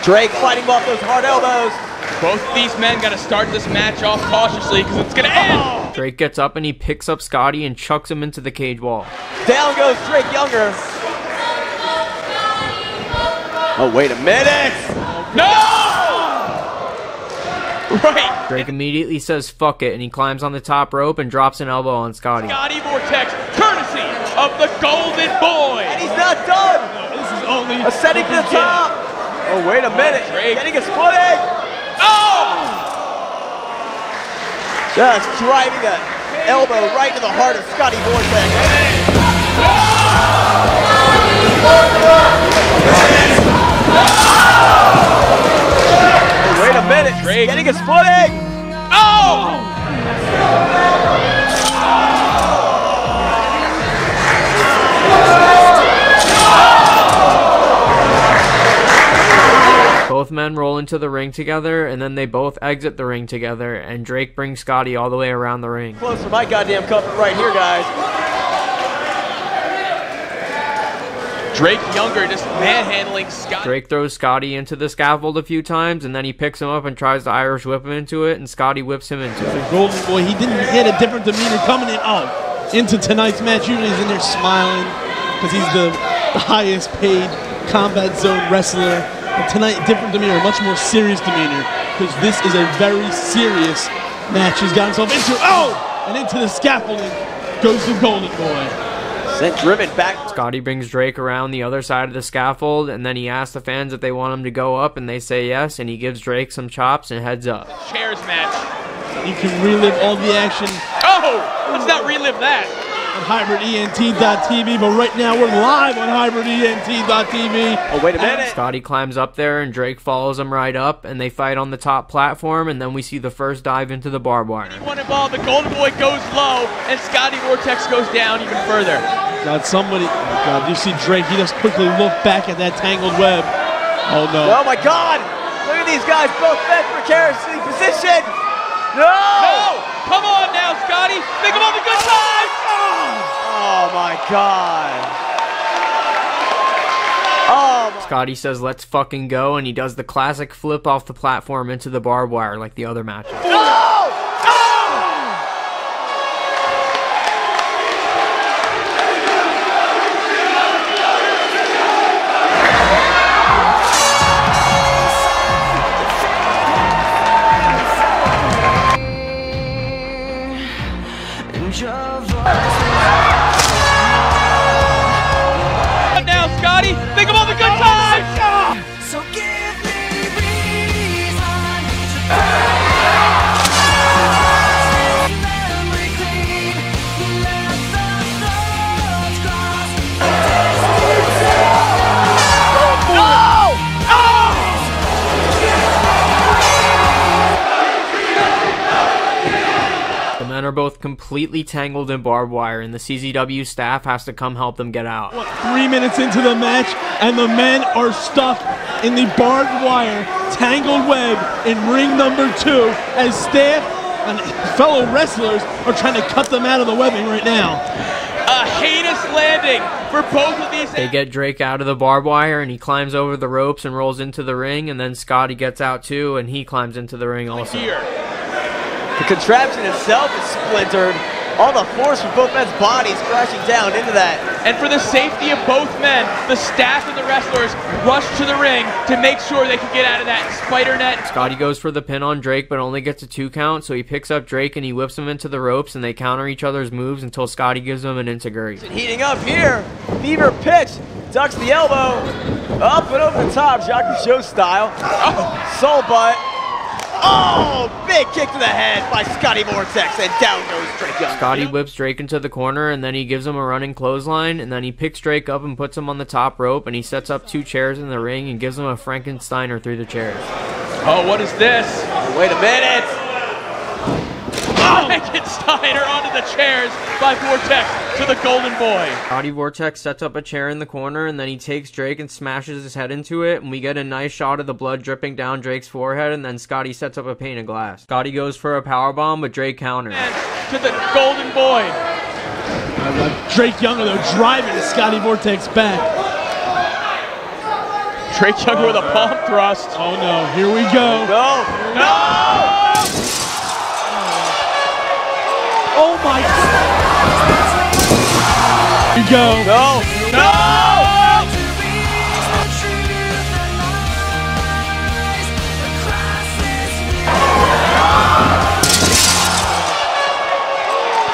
Drake fighting off those hard elbows. Both of these men got to start this match off cautiously because it's going to end. Drake gets up and he picks up Scotty and chucks him into the cage wall. Down goes Drake Younger. Oh, oh, oh wait a minute. No! Right. Drake immediately says fuck it and he climbs on the top rope and drops an elbow on Scotty. Scotty Vortex, courtesy of the Golden Boy. And he's not done. This is only Ascending to the top. Oh, wait a minute. Drake. Getting his footing. Oh! Just driving that elbow right to the heart of Scotty Vortex. Wait a minute. Getting his footing. Oh! Both men roll into the ring together and then they both exit the ring together and Drake brings Scotty all the way around the ring. Close to my goddamn comfort right here, guys. Drake Younger just manhandling Scotty. Drake throws Scotty into the scaffold a few times and then he picks him up and tries to Irish whip him into it and Scotty whips him into it. Golden Boy, he didn't hit a different demeanor coming in. Oh, into tonight's match. Usually he's in there smiling because he's the, the highest paid combat zone wrestler. But tonight, different demeanor, much more serious demeanor because this is a very serious match he's got himself into. Oh! And into the scaffolding goes the Golden Boy. Sent driven back. Scotty brings Drake around the other side of the scaffold and then he asks the fans if they want him to go up and they say yes and he gives Drake some chops and heads up. Chairs match. You can relive all the action Oh! Let's not relive that. On hybrident.tv, but right now we're live on hybrident.tv. Oh, wait a minute. Scotty climbs up there and Drake follows him right up and they fight on the top platform and then we see the first dive into the barbed wire. One involved, the Golden Boy goes low, and Scotty Vortex goes down even further. God, somebody, oh God, you see Drake, he just quickly looked back at that tangled web. Oh no. Oh my God! Look at these guys, both men precariously positioned. No! No! Come on now, Scotty! Think of all the good times! Oh my God! Oh my Scotty says let's fucking go and he does the classic flip off the platform into the barbed wire like the other matches. No! Oh, are both completely tangled in barbed wire, and the CZW staff has to come help them get out. Three minutes into the match, and the men are stuck in the barbed wire, tangled web in ring number two, as staff and fellow wrestlers are trying to cut them out of the webbing right now. A heinous landing for both of these. They get Drake out of the barbed wire, and he climbs over the ropes and rolls into the ring, and then Scotty gets out too, and he climbs into the ring also. Here. The contraption itself is splintered. All the force from both men's bodies crashing down into that. And for the safety of both men, the staff and the wrestlers rush to the ring to make sure they can get out of that spider net. Scotty goes for the pin on Drake, but only gets a two count, so he picks up Drake and he whips him into the ropes, and they counter each other's moves until Scotty gives him an integrate. Heating up here. Fever pitch. Ducks the elbow. Up and over the top. Jacques Show style. Oh, soul butt. Oh, big kick to the head by Scotty Vortex, and down goes Drake Young. Scotty whips Drake into the corner, and then he gives him a running clothesline, and then he picks Drake up and puts him on the top rope, and he sets up two chairs in the ring and gives him a Frankensteiner through the chairs. Oh, what is this? Wait a minute. Frankensteiner onto the chairs by Vortex to the Golden Boy. Scotty Vortex sets up a chair in the corner, and then he takes Drake and smashes his head into it, and we get a nice shot of the blood dripping down Drake's forehead, and then Scotty sets up a pane of glass. Scotty goes for a power bomb, but Drake counters. To the Golden Boy. Drake Younger, though, driving Scotty Vortex back. Drake Younger with a palm thrust. Oh no, here we go. No. No! Oh my Here we go. No. No!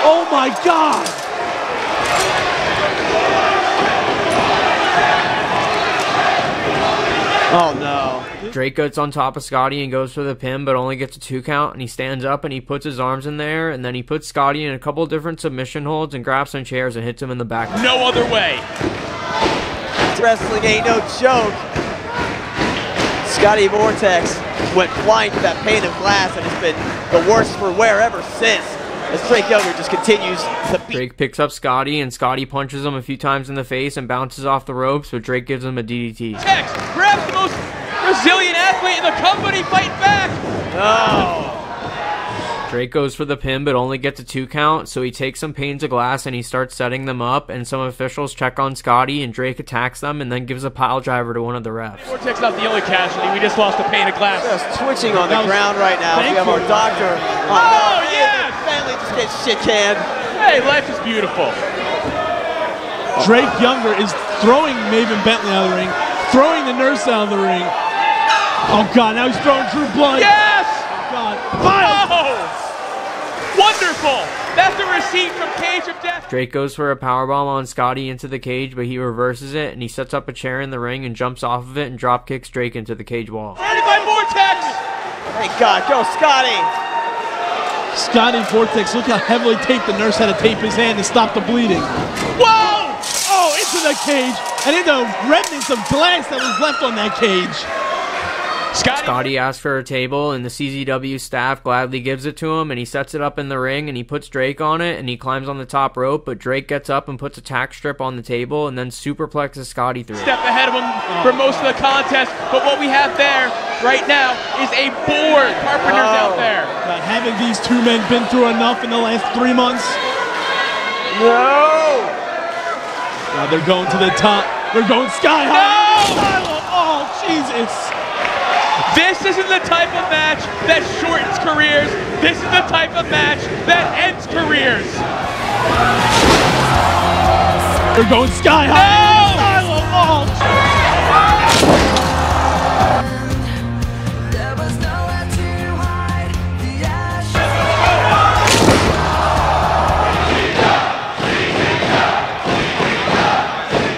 Oh my god! Oh no. Drake gets on top of Scotty and goes for the pin, but only gets a two count. And he stands up and he puts his arms in there, and then he puts Scotty in a couple different submission holds and grabs some chairs and hits him in the back. No other way. Wrestling ain't no joke. Scotty Vortex went flying to that pane of glass and has been the worst for wear ever since. As Drake Younger just continues to beat. Drake picks up Scotty, and Scotty punches him a few times in the face and bounces off the ropes, but Drake gives him a DDT. Tex grabs the most resilient athlete in the company, fight back. No. Drake goes for the pin, but only gets a two count, so he takes some panes of glass and he starts setting them up, and some officials check on Scotty, and Drake attacks them and then gives a pile driver to one of the refs. Vortex not the only casualty. We just lost a pane of glass. Just twitching on the was- ground right now. We have our doctor. Oh, no. yes! Family just gets shit canned. Hey, life is beautiful. Drake Younger is throwing Maven Bentley out of the ring, throwing the nurse out of the ring. Oh god, now he's throwing Drew Blood. Yes! Oh God. Oh! Wonderful! That's a receipt from Cage of Death. Drake goes for a powerbomb on Scotty into the cage, but he reverses it, and he sets up a chair in the ring and jumps off of it and drop kicks Drake into the cage wall. Ready by Vortex! Thank God. Go, Scotty. Scotty Vortex, look how heavily taped the nurse had to tape his hand to stop the bleeding. Whoa! Oh, into the cage, and into remnants of glass that was left on that cage. Scotty. Scotty asks for a table, and the CZW staff gladly gives it to him, and he sets it up in the ring, and he puts Drake on it, and he climbs on the top rope, but Drake gets up and puts a tack strip on the table, and then superplexes Scotty through. Step ahead of him for most of the contest, but what we have there right now is a board. Carpenter's oh. out there. God, haven't these two men been through enough in the last three months? No. Now they're going to the top. They're going sky high. Oh, Jesus. This isn't the type of match that shortens careers. This is the type of match that ends careers. They're going sky high.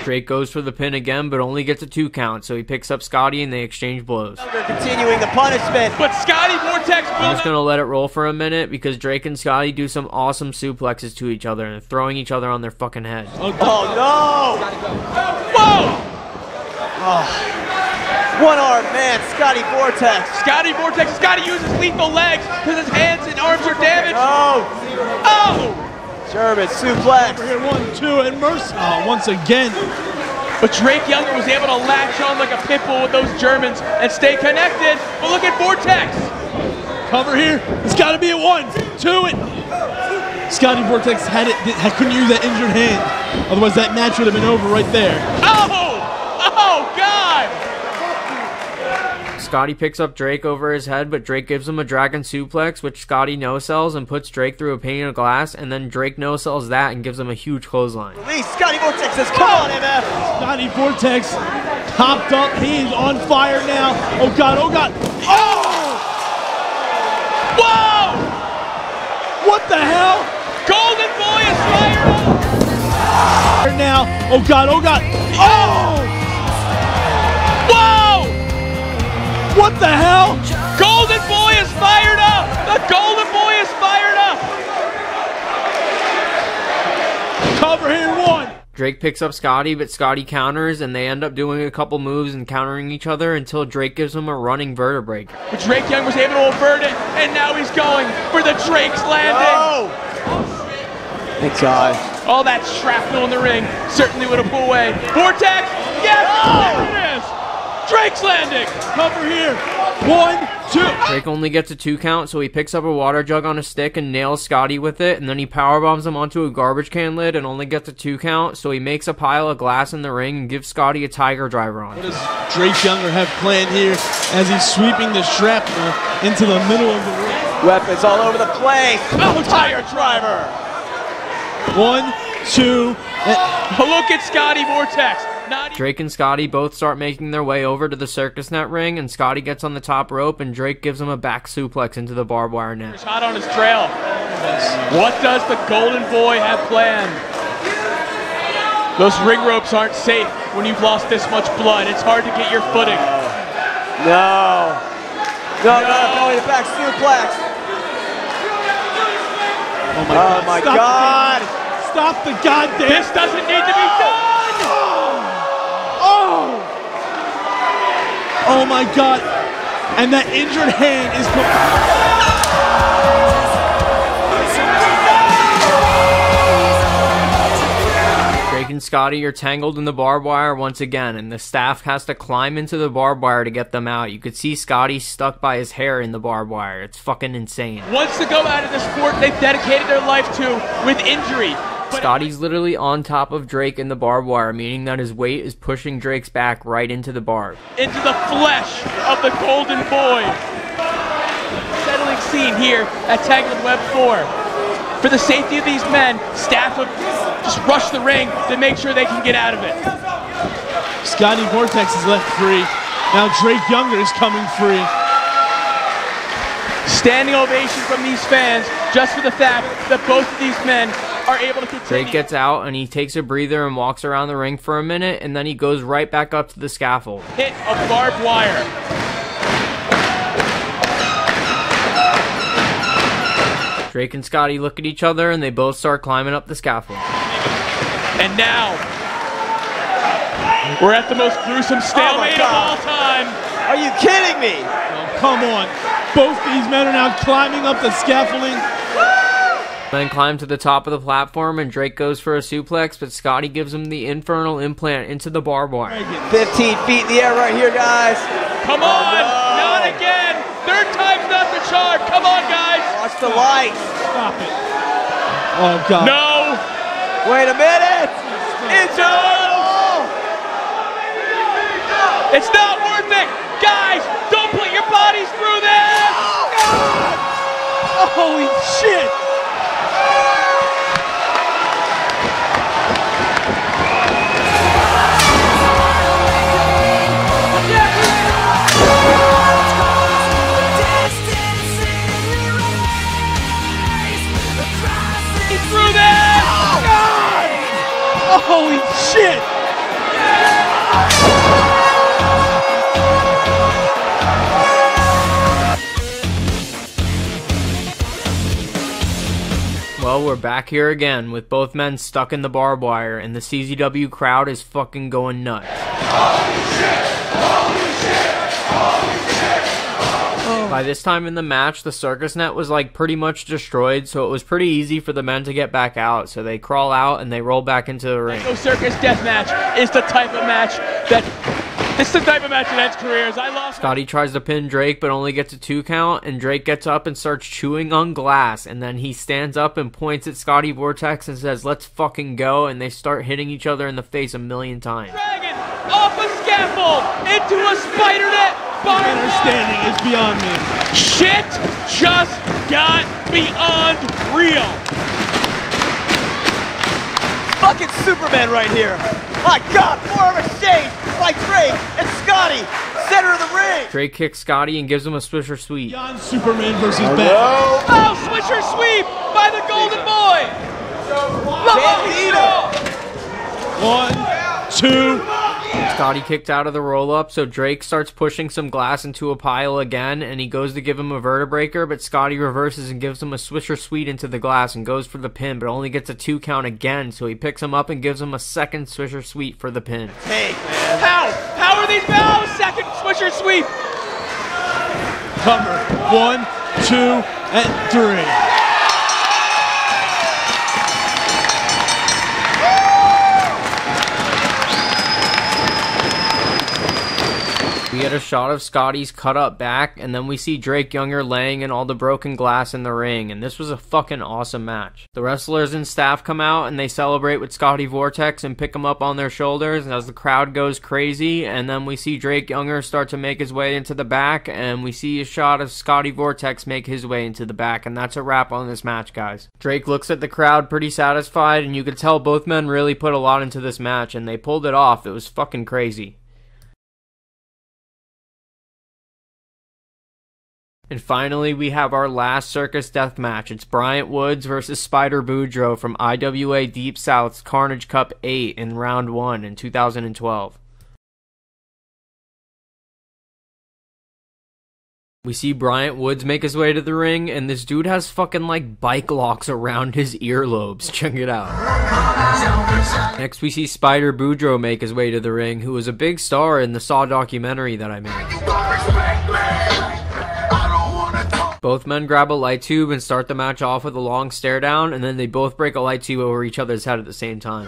Drake goes for the pin again, but only gets a two count, so he picks up Scotty and they exchange blows. Younger continuing the punishment. But Scotty Vortex will I'm just gonna let it roll for a minute because Drake and Scotty do some awesome suplexes to each other and throwing each other on their fucking heads. Oh, oh, no. Whoa! Oh. One armed man, Scotty Vortex. Scotty Vortex has got to use his lethal legs because his hands and arms are damaged. Oh! Oh! German suplex. Here, one, two, and Mercy. Oh, once again. But Drake Younger was able to latch on like a pit bull with those Germans and stay connected. But look at Vortex. Cover here. It's got to be a one, two, and Scotty Vortex had it. Couldn't use that injured hand. Otherwise, that match would have been over right there. Oh! Oh God! Scotty picks up Drake over his head, but Drake gives him a dragon suplex, which Scotty no sells and puts Drake through a pane of glass, and then Drake no sells that and gives him a huge clothesline. Release. Scotty Vortex says, come on, MF. Scotty Vortex topped up. He is on fire now. Oh God! Oh God! Oh! Whoa! What the hell? Golden Boy is fired up! Now, oh God, oh God, oh! Whoa! What the hell? Golden Boy is fired up! The Golden Boy is fired up! Cover here, one. Drake picks up Scotty, but Scotty counters, and they end up doing a couple moves and countering each other until Drake gives him a running vertebrae. But Drake Young was able to avert it, and now he's going for the Drake's Landing! Oh, Thank God. All that shrapnel in the ring certainly would have pulled away. Vortex! Yes! There it is! Drake's Landing! Cover here. One, two. Drake only gets a two count, so he picks up a water jug on a stick and nails Scotty with it, and then he power bombs him onto a garbage can lid and only gets a two count, so he makes a pile of glass in the ring and gives Scotty a tiger driver on. What does Drake Younger have planned here as he's sweeping the shrapnel into the middle of the ring? Weapons all over the place. Oh, tiger driver! One, two, and oh, look at Scotty Vortex. Not Drake and Scotty both start making their way over to the circus net ring, and Scotty gets on the top rope, and Drake gives him a back suplex into the barbed wire net. Hot on his trail. What does the Golden Boy have planned? Those ring ropes aren't safe when you've lost this much blood. It's hard to get your footing. No. No, no, no, belly to back suplex. Oh my, oh my Stop God. The Stop the goddamn. This doesn't need to be done. Oh! Oh my God! And that injured hand is. Drake and Scotty are tangled in the barbed wire once again, and the staff has to climb into the barbed wire to get them out. You could see Scotty stuck by his hair in the barbed wire. It's fucking insane. Wants to go out of the sport they've dedicated their life to with injury. Scotty's literally on top of Drake in the barbed wire, meaning that his weight is pushing Drake's back right into the barb. Into the flesh of the Golden Boy. Settling scene here at Tangled Web 4. For the safety of these men, staff have just rushed the ring to make sure they can get out of it. Scotty Vortex is left free. Now Drake Younger is coming free. Standing ovation from these fans just for the fact that both of these men are able to continue. Drake gets out and he takes a breather and walks around the ring for a minute, and then he goes right back up to the scaffold. Hit of barbed wire. Drake and Scotty look at each other and they both start climbing up the scaffold. And now, we're at the most gruesome oh stalemate oh of all time. Are you kidding me? Oh, come on. Both these men are now climbing up the scaffolding. Then climb to the top of the platform, and Drake goes for a suplex, but Scotty gives him the infernal implant into the barbed wire. 15 feet in the air right here, guys. Come on! Oh, no. Not again! Third time's not the charm. Come on, guys! Watch the lights. Stop it. Oh, God. No! Wait a minute! It's no! It's not worth it! Guys, don't put your bodies through this! Oh, Holy shit! Holy shit! Well, we're back here again with both men stuck in the barbed wire, and the CZW crowd is fucking going nuts. By this time in the match, the circus net was like pretty much destroyed, so it was pretty easy for the men to get back out. So they crawl out and they roll back into the ring. No circus death match is the type of match that. This is the type of match that ends careers. I lost. Scotty tries to pin Drake, but only gets a two count, and Drake gets up and starts chewing on glass, and then he stands up and points at Scotty Vortex and says, Let's fucking go, and they start hitting each other in the face a million times. Dragon off a scaffold into a spider net. Bottom Understanding is beyond me. Shit just got beyond real. Fucking Superman right here. My God, more of a shade by Drake and Scotty, center of the ring. Drake kicks Scotty and gives him a Swisher Sweep. Beyond Superman versus Hello? Batman. Oh, Swisher sweep by the Golden Boy. One, two. Scotty kicked out of the roll up, so Drake starts pushing some glass into a pile again, and he goes to give him a vertebreaker, but Scotty reverses and gives him a Swisher Sweet into the glass and goes for the pin, but only gets a two count again, so he picks him up and gives him a second Swisher Sweet for the pin. Hey, how? How are these? Oh, second Swisher sweep. Cover. One, two, and three. We get a shot of Scotty's cut up back, and then we see Drake Younger laying in all the broken glass in the ring, and this was a fucking awesome match. The wrestlers and staff come out and they celebrate with Scotty Vortex and pick him up on their shoulders as the crowd goes crazy, and then we see Drake Younger start to make his way into the back, and we see a shot of Scotty Vortex make his way into the back, and that's a wrap on this match, guys. Drake looks at the crowd pretty satisfied, and you could tell both men really put a lot into this match, and they pulled it off. It was fucking crazy. And finally, we have our last circus death match. It's Bryant Woods versus Spider Boudreaux from IWA Deep South's Carnage Cup 8 in round 1 in 2012. We see Bryant Woods make his way to the ring, and this dude has fucking like bike locks around his earlobes. Check it out. Next, we see Spider Boudreaux make his way to the ring, who was a big star in the Saw documentary that I made. Both men grab a light tube and start the match off with a long stare down, and then they both break a light tube over each other's head at the same time.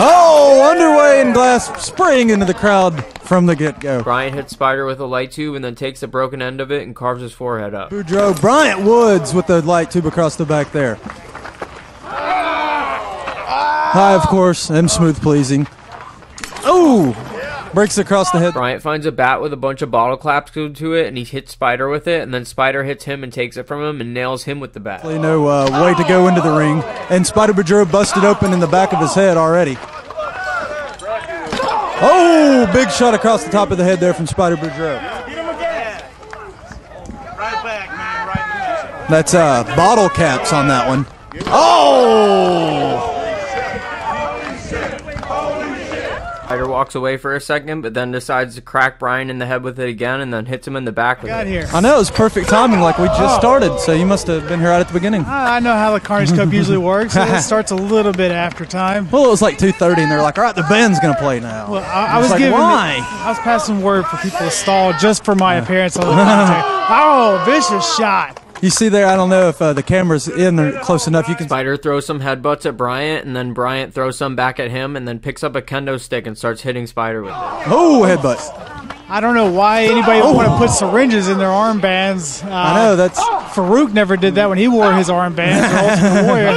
Oh, underway and glass spraying into the crowd from the get go. Bryant hits Spider with a light tube and then takes the broken end of it and carves his forehead up. Boudreaux, Bryant Woods with the light tube across the back there. High, of course, and smooth pleasing. Oh, breaks across the head. Bryant finds a bat with a bunch of bottle claps glued to it, and he hits Spider with it, and then Spider hits him and takes it from him and nails him with the bat. No uh, way to go into the ring, and Spider Boudreaux busted open in the back of his head already. Oh, big shot across the top of the head there from Spider Boudreaux. That's uh, bottle caps on that one. Oh! Spider walks away for a second, but then decides to crack Bryant in the head with it again, and then hits him in the back with it. I know it was perfect timing, like we just Oh. started. So you must have been here right at the beginning. I know how the Carnage Cup usually works. It starts a little bit after time. Well, it was like two thirty, and they're like, "All right, the band's gonna play now." Well, I, I was was like, giving "Why?" I was passing word for people to stall just for my appearance on the commentary. Oh, vicious shot! You see there, I don't know if uh, the camera's in there close enough. You can. Spider throws some headbutts at Bryant, and then Bryant throws some back at him, and then picks up a kendo stick and starts hitting Spider with it. Oh, headbutt. I don't know why anybody would want to put syringes in their armbands. Uh, I know, that's- Farouk never did that when he wore his armbands. or Ultimate Warrior. All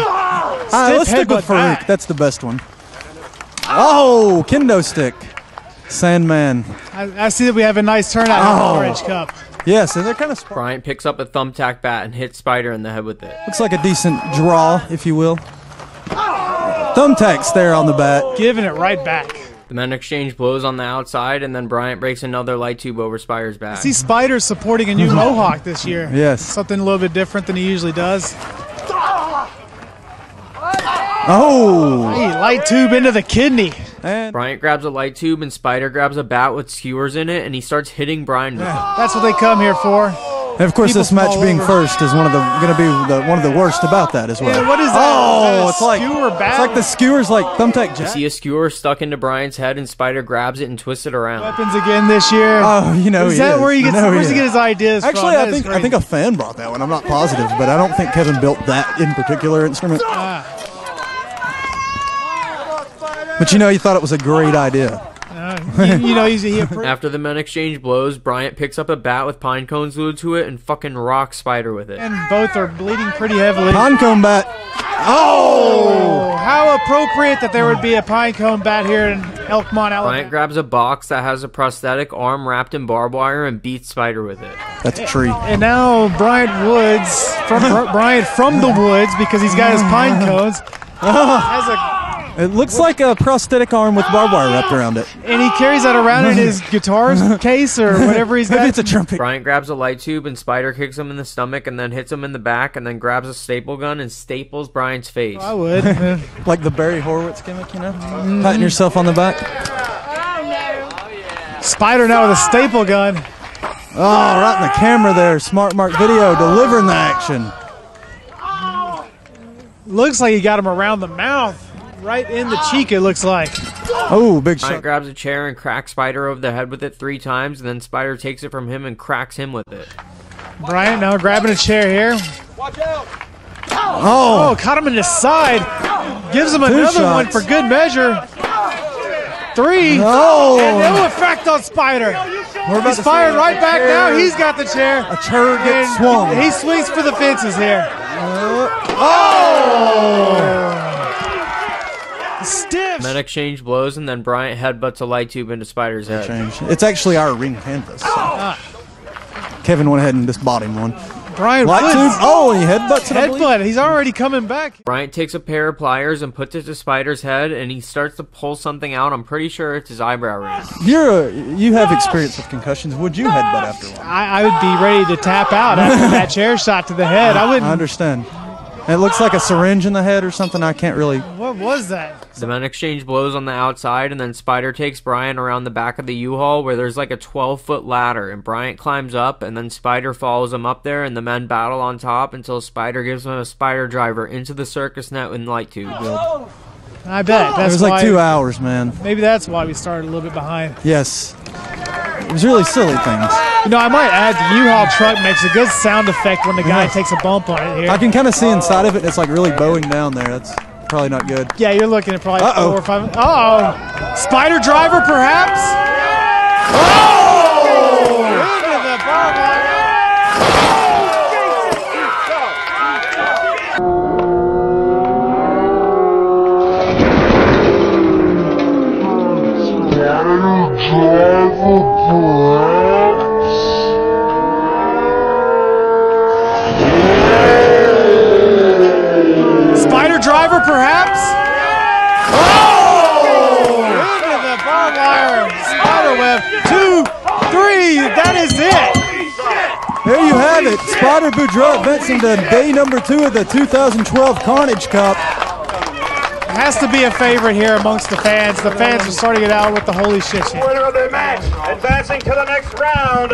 right, let's stick with headbutt back. Farouk. That's the best one. Oh, kendo stick. Sandman. I, I see that we have a nice turnout in Oh. the Orange Cup. Yes, and they're kind of Bryant picks up a thumbtack bat and hits Spider in the head with it. looks like a decent draw, if you will. Thumbtacks there on the bat. Giving it right back. The men exchange blows on the outside, and then Bryant breaks another light tube over Spider's back. I see Spider supporting a new Mohawk this year. Yes. Something a little bit different than he usually does. Oh! Hey, light tube into the kidney. And Bryant grabs a light tube, and Spider grabs a bat with skewers in it, and he starts hitting Bryant. with it. That's what they come here for. And of course, people this match being over. first is one of the going to be the one of the worst about that as well. Yeah, what is that? Oh, Is that a it's like skewer it's like the skewers like thumbtack You see a skewer stuck into Bryant's head, and Spider grabs it and twists it around. Weapons again this year. Oh, you know is he that is. where he You gets? know he where's he is. get his ideas Actually, from? I think I think a fan brought that one. I'm not positive, but I don't think Kevin built that in particular instrument. Ah. But you know, he thought it was a great idea. Uh, you, you know, he's he, After the men exchange blows, Bryant picks up a bat with pine cones glued to it and fucking rocks Spider with it. and both are bleeding pretty heavily. Pine cone bat. Oh, how appropriate that there would be a pine cone bat here in Elkmont, Alabama. Bryant grabs a box that has a prosthetic arm wrapped in barbed wire and beats Spider with it. That's a tree. And now Bryant Woods from Bryant from the woods because he's got his pine cones. has a It looks like a prosthetic arm with barbed wire wrapped around it. and he carries that around in his guitar case or whatever he's got. Maybe it's a trumpet. Bryant grabs a light tube and Spider kicks him in the stomach and then hits him in the back and then grabs a staple gun and staples Bryant's face. I would. like the Barry Horowitz gimmick, you know? Patting yourself on the back. Spider now with a staple gun. Oh, right in the camera there. Smart Mark Video delivering the action. Looks like he got him around the mouth, right in the cheek. It looks like. Oh, big Bryant shot. grabs a chair and cracks Spider over the head with it three times, and then Spider takes it from him and cracks him with it. Bryant now grabbing a chair here. Watch out! Oh, Oh, caught him in the side. Gives him Two another one for good measure. Three. No. And no effect on Spider. We're He's fired right back chair- now. He's got the chair. A chair gets swung. He swings for the fences here. Uh, oh! oh. Stiff. Men exchange blows, and then Bryant headbutts a light tube into Spider's head. Change. It's actually our ring canvas. so. Kevin went ahead and just bought him one. Bryant Light Woods. tube. Oh, and he headbutts it. I believe. Headbutt. He's already coming back. Bryant takes a pair of pliers and puts it to Spider's head, and he starts to pull something out. I'm pretty sure it's his eyebrow ring. You're a, you have experience with concussions. Would you headbutt after one? I, I would be ready to tap out after that chair shot to the head. I wouldn't. I understand. It looks like a syringe in the head or something. I can't really. What was that? The men exchange blows on the outside, and then Spider takes Bryant around the back of the U-Haul where there's like a 12 foot ladder, and Bryant climbs up, and then Spider follows him up there, and the men battle on top until Spider gives him a spider driver into the circus net with light tube. I bet. It was like why- two hours, man. Maybe that's why we started a little bit behind. Yes. It was really silly things. You know, I might add the U-Haul truck makes a good sound effect when the guy Yeah. takes a bump on it here. I can kind of see inside of it. It's like really bowing down there. That's probably not good. yeah, you're looking at probably Uh-oh. four or five. Uh oh, spider driver perhaps. Oh! Boudreaux advancing to day number two of the 2012 Carnage Cup. It Has to be a favorite here amongst the fans. The fans are starting it out with the holy shit. shit. Winner of the match, advancing to the next round,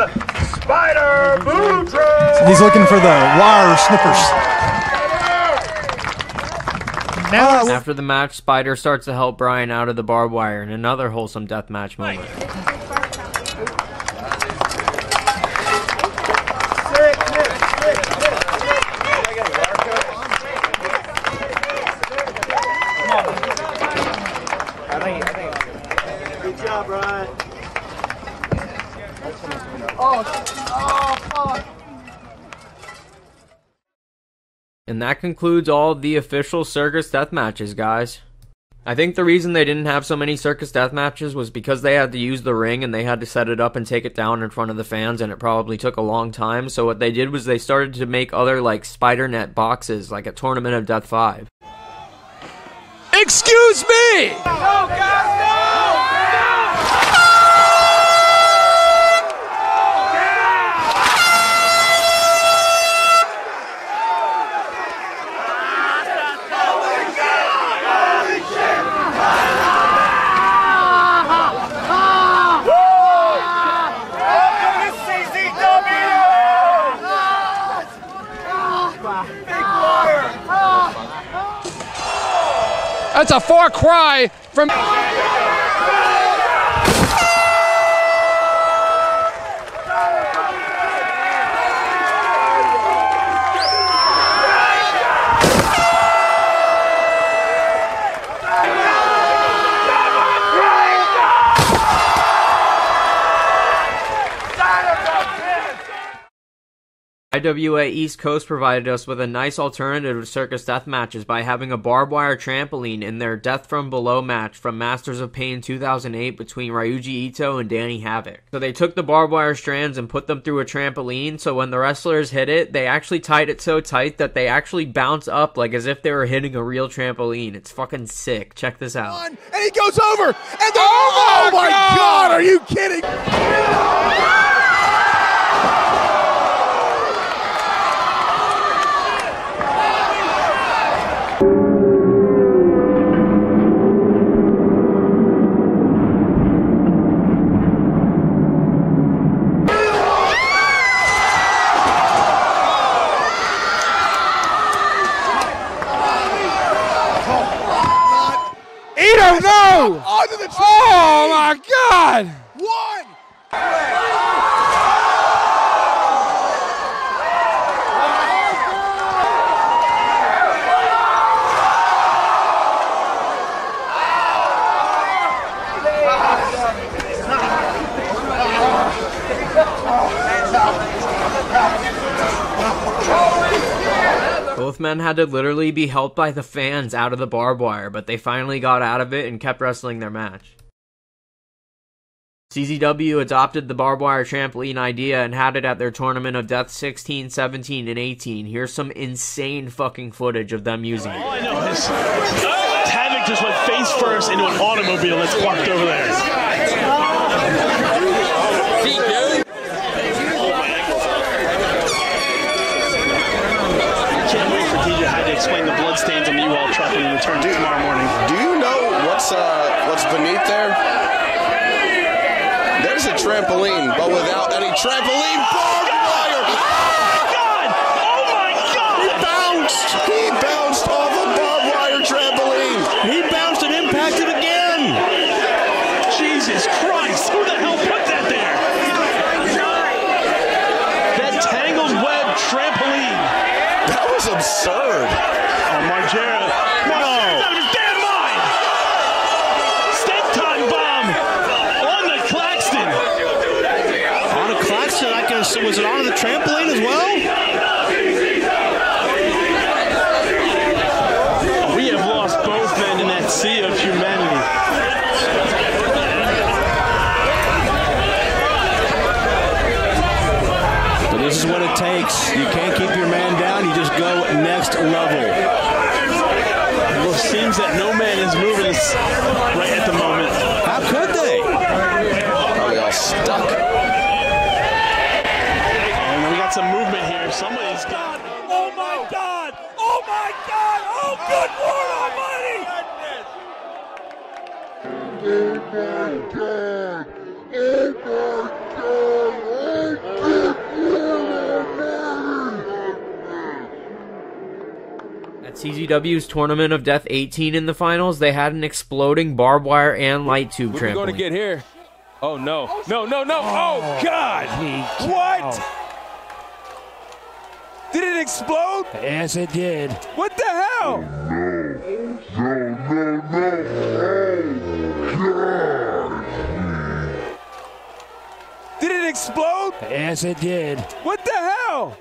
Spider Boudreaux. He's looking for the wire snippers. Now After the match, Spider starts to help Bryant out of the barbed wire in another wholesome deathmatch moment. And that concludes all of the official circus death matches, guys. I think the reason they didn't have so many circus death matches was because they had to use the ring and they had to set it up and take it down in front of the fans and it probably took a long time. So what they did was they started to make other like spider net boxes like a Tournament of Death 5. Excuse me! Welcome That's a far cry from. IWA East Coast provided us with a nice alternative to circus death matches by having a barbed wire trampoline in their Death from Below match from Masters of Pain 2008 between Ryuji Ito and Danny Havoc. So they took the barbed wire strands and put them through a trampoline, so when the wrestlers hit it, they actually tied it so tight that they actually bounce up like as if they were hitting a real trampoline. It's fucking sick. Check this out. And he goes over. And then, oh, oh, my God. Are you kidding? no! Onto the Oh my God! One. Both men had to literally be helped by the fans out of the barbed wire, but they finally got out of it and kept wrestling their match. CZW adopted the barbed wire trampoline idea and had it at their Tournament of Death 16, 17, and 18. Here's some insane fucking footage of them using it. All I know is just went face first into an automobile that's parked over there. Can't wait for DJ Hyde to explain the bloodstains on the U-Haul truck when he returns tomorrow morning. Do you know what's uh what's beneath there? There's a trampoline, but without any trampoline barbed wire. Oh, God! Oh my God! He bounced. He bounced off a barbed wire trampoline. He bounced and impacted again. Jesus Christ! Who the hell put that there? That tangled web trampoline. That was absurd. Oh, Margera. No. Out of his damn mind. Steak time bomb on the Claxton. On a Claxton, I can assume, was it on the trampoline as well? We have lost both men in that sea of humanity. But this is what it takes. You can't keep your man down. You just go next level. Well, it seems that no man is moving us right at the moment. How could they? Probably all stuck. And we got some movement here. Somebody's got. Oh my God! Oh my God! Oh, good Lord Almighty! At CZW's Tournament of Death 18 in the finals, they had an exploding barbed wire and light tube What are we going to get here? Oh no! No! No! No! Oh, oh God! What? Did it explode? Yes, it did. What the hell? Oh, oh, no! No! No! No! Did it explode? Yes, it did. What the hell?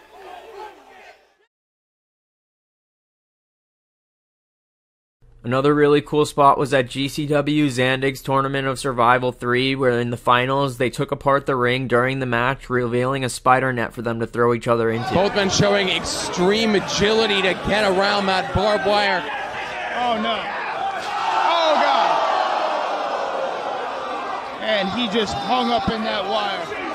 Another really cool spot was at GCW Zandig's Tournament of Survival 3, where in the finals they took apart the ring during the match, revealing a spider net for them to throw each other into. Both men showing extreme agility to get around that barbed wire. Oh no. Oh god. And he just hung up in that wire.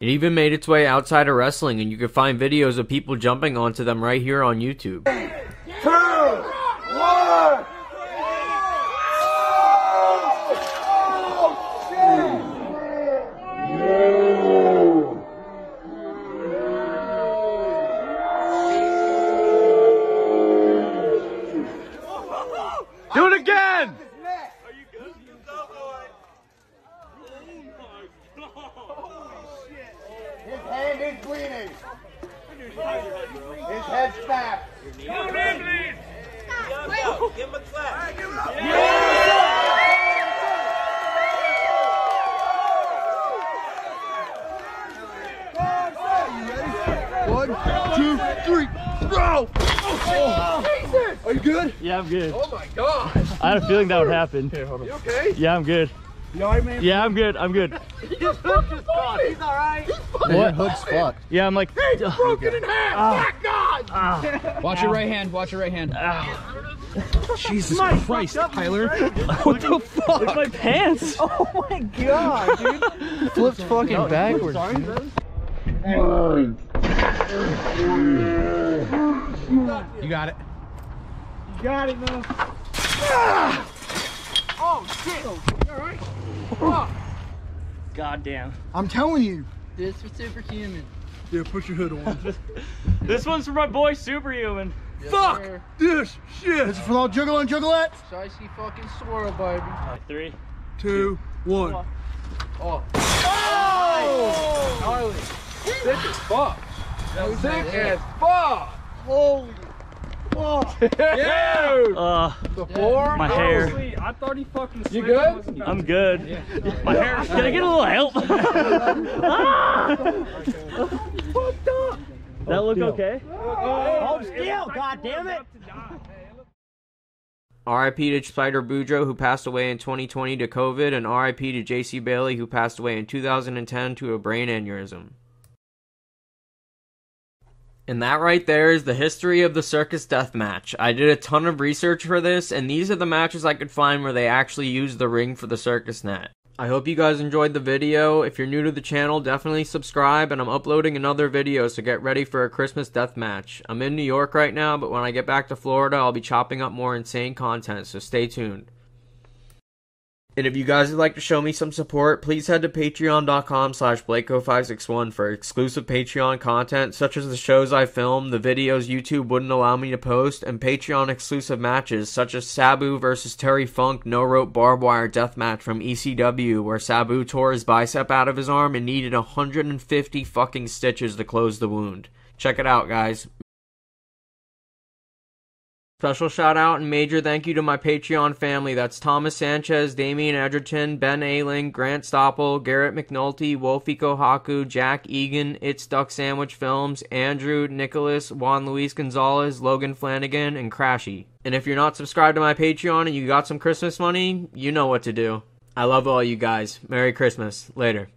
It even made its way outside of wrestling, and you can find videos of people jumping onto them right here on YouTube. Two, one. hand is bleeding. His head's snapped. Give him a clap. One, two, three, go! Oh, Are you good? Yeah, I'm good. Oh my god! I had a feeling that would happen. You okay? Yeah, I'm good. You alright, man? Yeah, I'm good. I'm good. His hook just caught. He's alright. What? hook's fucked. Yeah, I'm like. Hey, it's broken in half! Ah. My god! Watch your right hand. Watch your right hand. Jesus Christ, Tyler. What the fuck? Look at my pants. Oh my god, dude. Flipped fucking backwards. You got it. You got it, man. Ah! Oh shit! Oh. You alright? Fuck. God damn. I'm telling you. This was superhuman. Yeah, put your hood on. This one's for my boy Superhuman. Fuck this shit! This is for all juggle and juggalettes. Spicy fucking swirl, baby. Three. Two, one. Oh. Oh! Gnarly. Thick as fuck. That was Thick nice. as fuck. Holy fuck. Dude! Uh, The floor? my hair. I thought he fucking. You good? I'm good. My hair. Can I get a little help? that look okay? Hold still, god damn it! RIP to Spider Boudreaux, who passed away in 2020 to COVID, and RIP to JC Bailey, who passed away in 2010 to a brain aneurysm. And that right there is the history of the Circus Death Match. I did a ton of research for this, and these are the matches I could find where they actually used the ring for the circus net. I hope you guys enjoyed the video. If you're new to the channel, definitely subscribe, and I'm uploading another video, so get ready for a Christmas death match. I'm in New York right now, but when I get back to Florida, I'll be chopping up more insane content, so stay tuned. And if you guys would like to show me some support, please head to patreon.com slash BlakeO561 for exclusive Patreon content such as the shows I film, the videos YouTube wouldn't allow me to post, and Patreon exclusive matches such as Sabu versus Terry Funk no rope barbed wire death match from ECW where Sabu tore his bicep out of his arm and needed 150 fucking stitches to close the wound. Check it out, guys. Special shout out and major thank you to my Patreon family. That's Thomas Sanchez, Damian Edgerton, Ben Ailing, Grant Stoppel, Garrett McNulty, Wolfie Kohaku, Jack Egan, It's Duck Sandwich Films, Andrew, Nicholas, Juan Luis Gonzalez, Logan Flanagan, and Crashy. And if you're not subscribed to my Patreon and you got some Christmas money, you know what to do. I love all you guys. Merry Christmas. Later.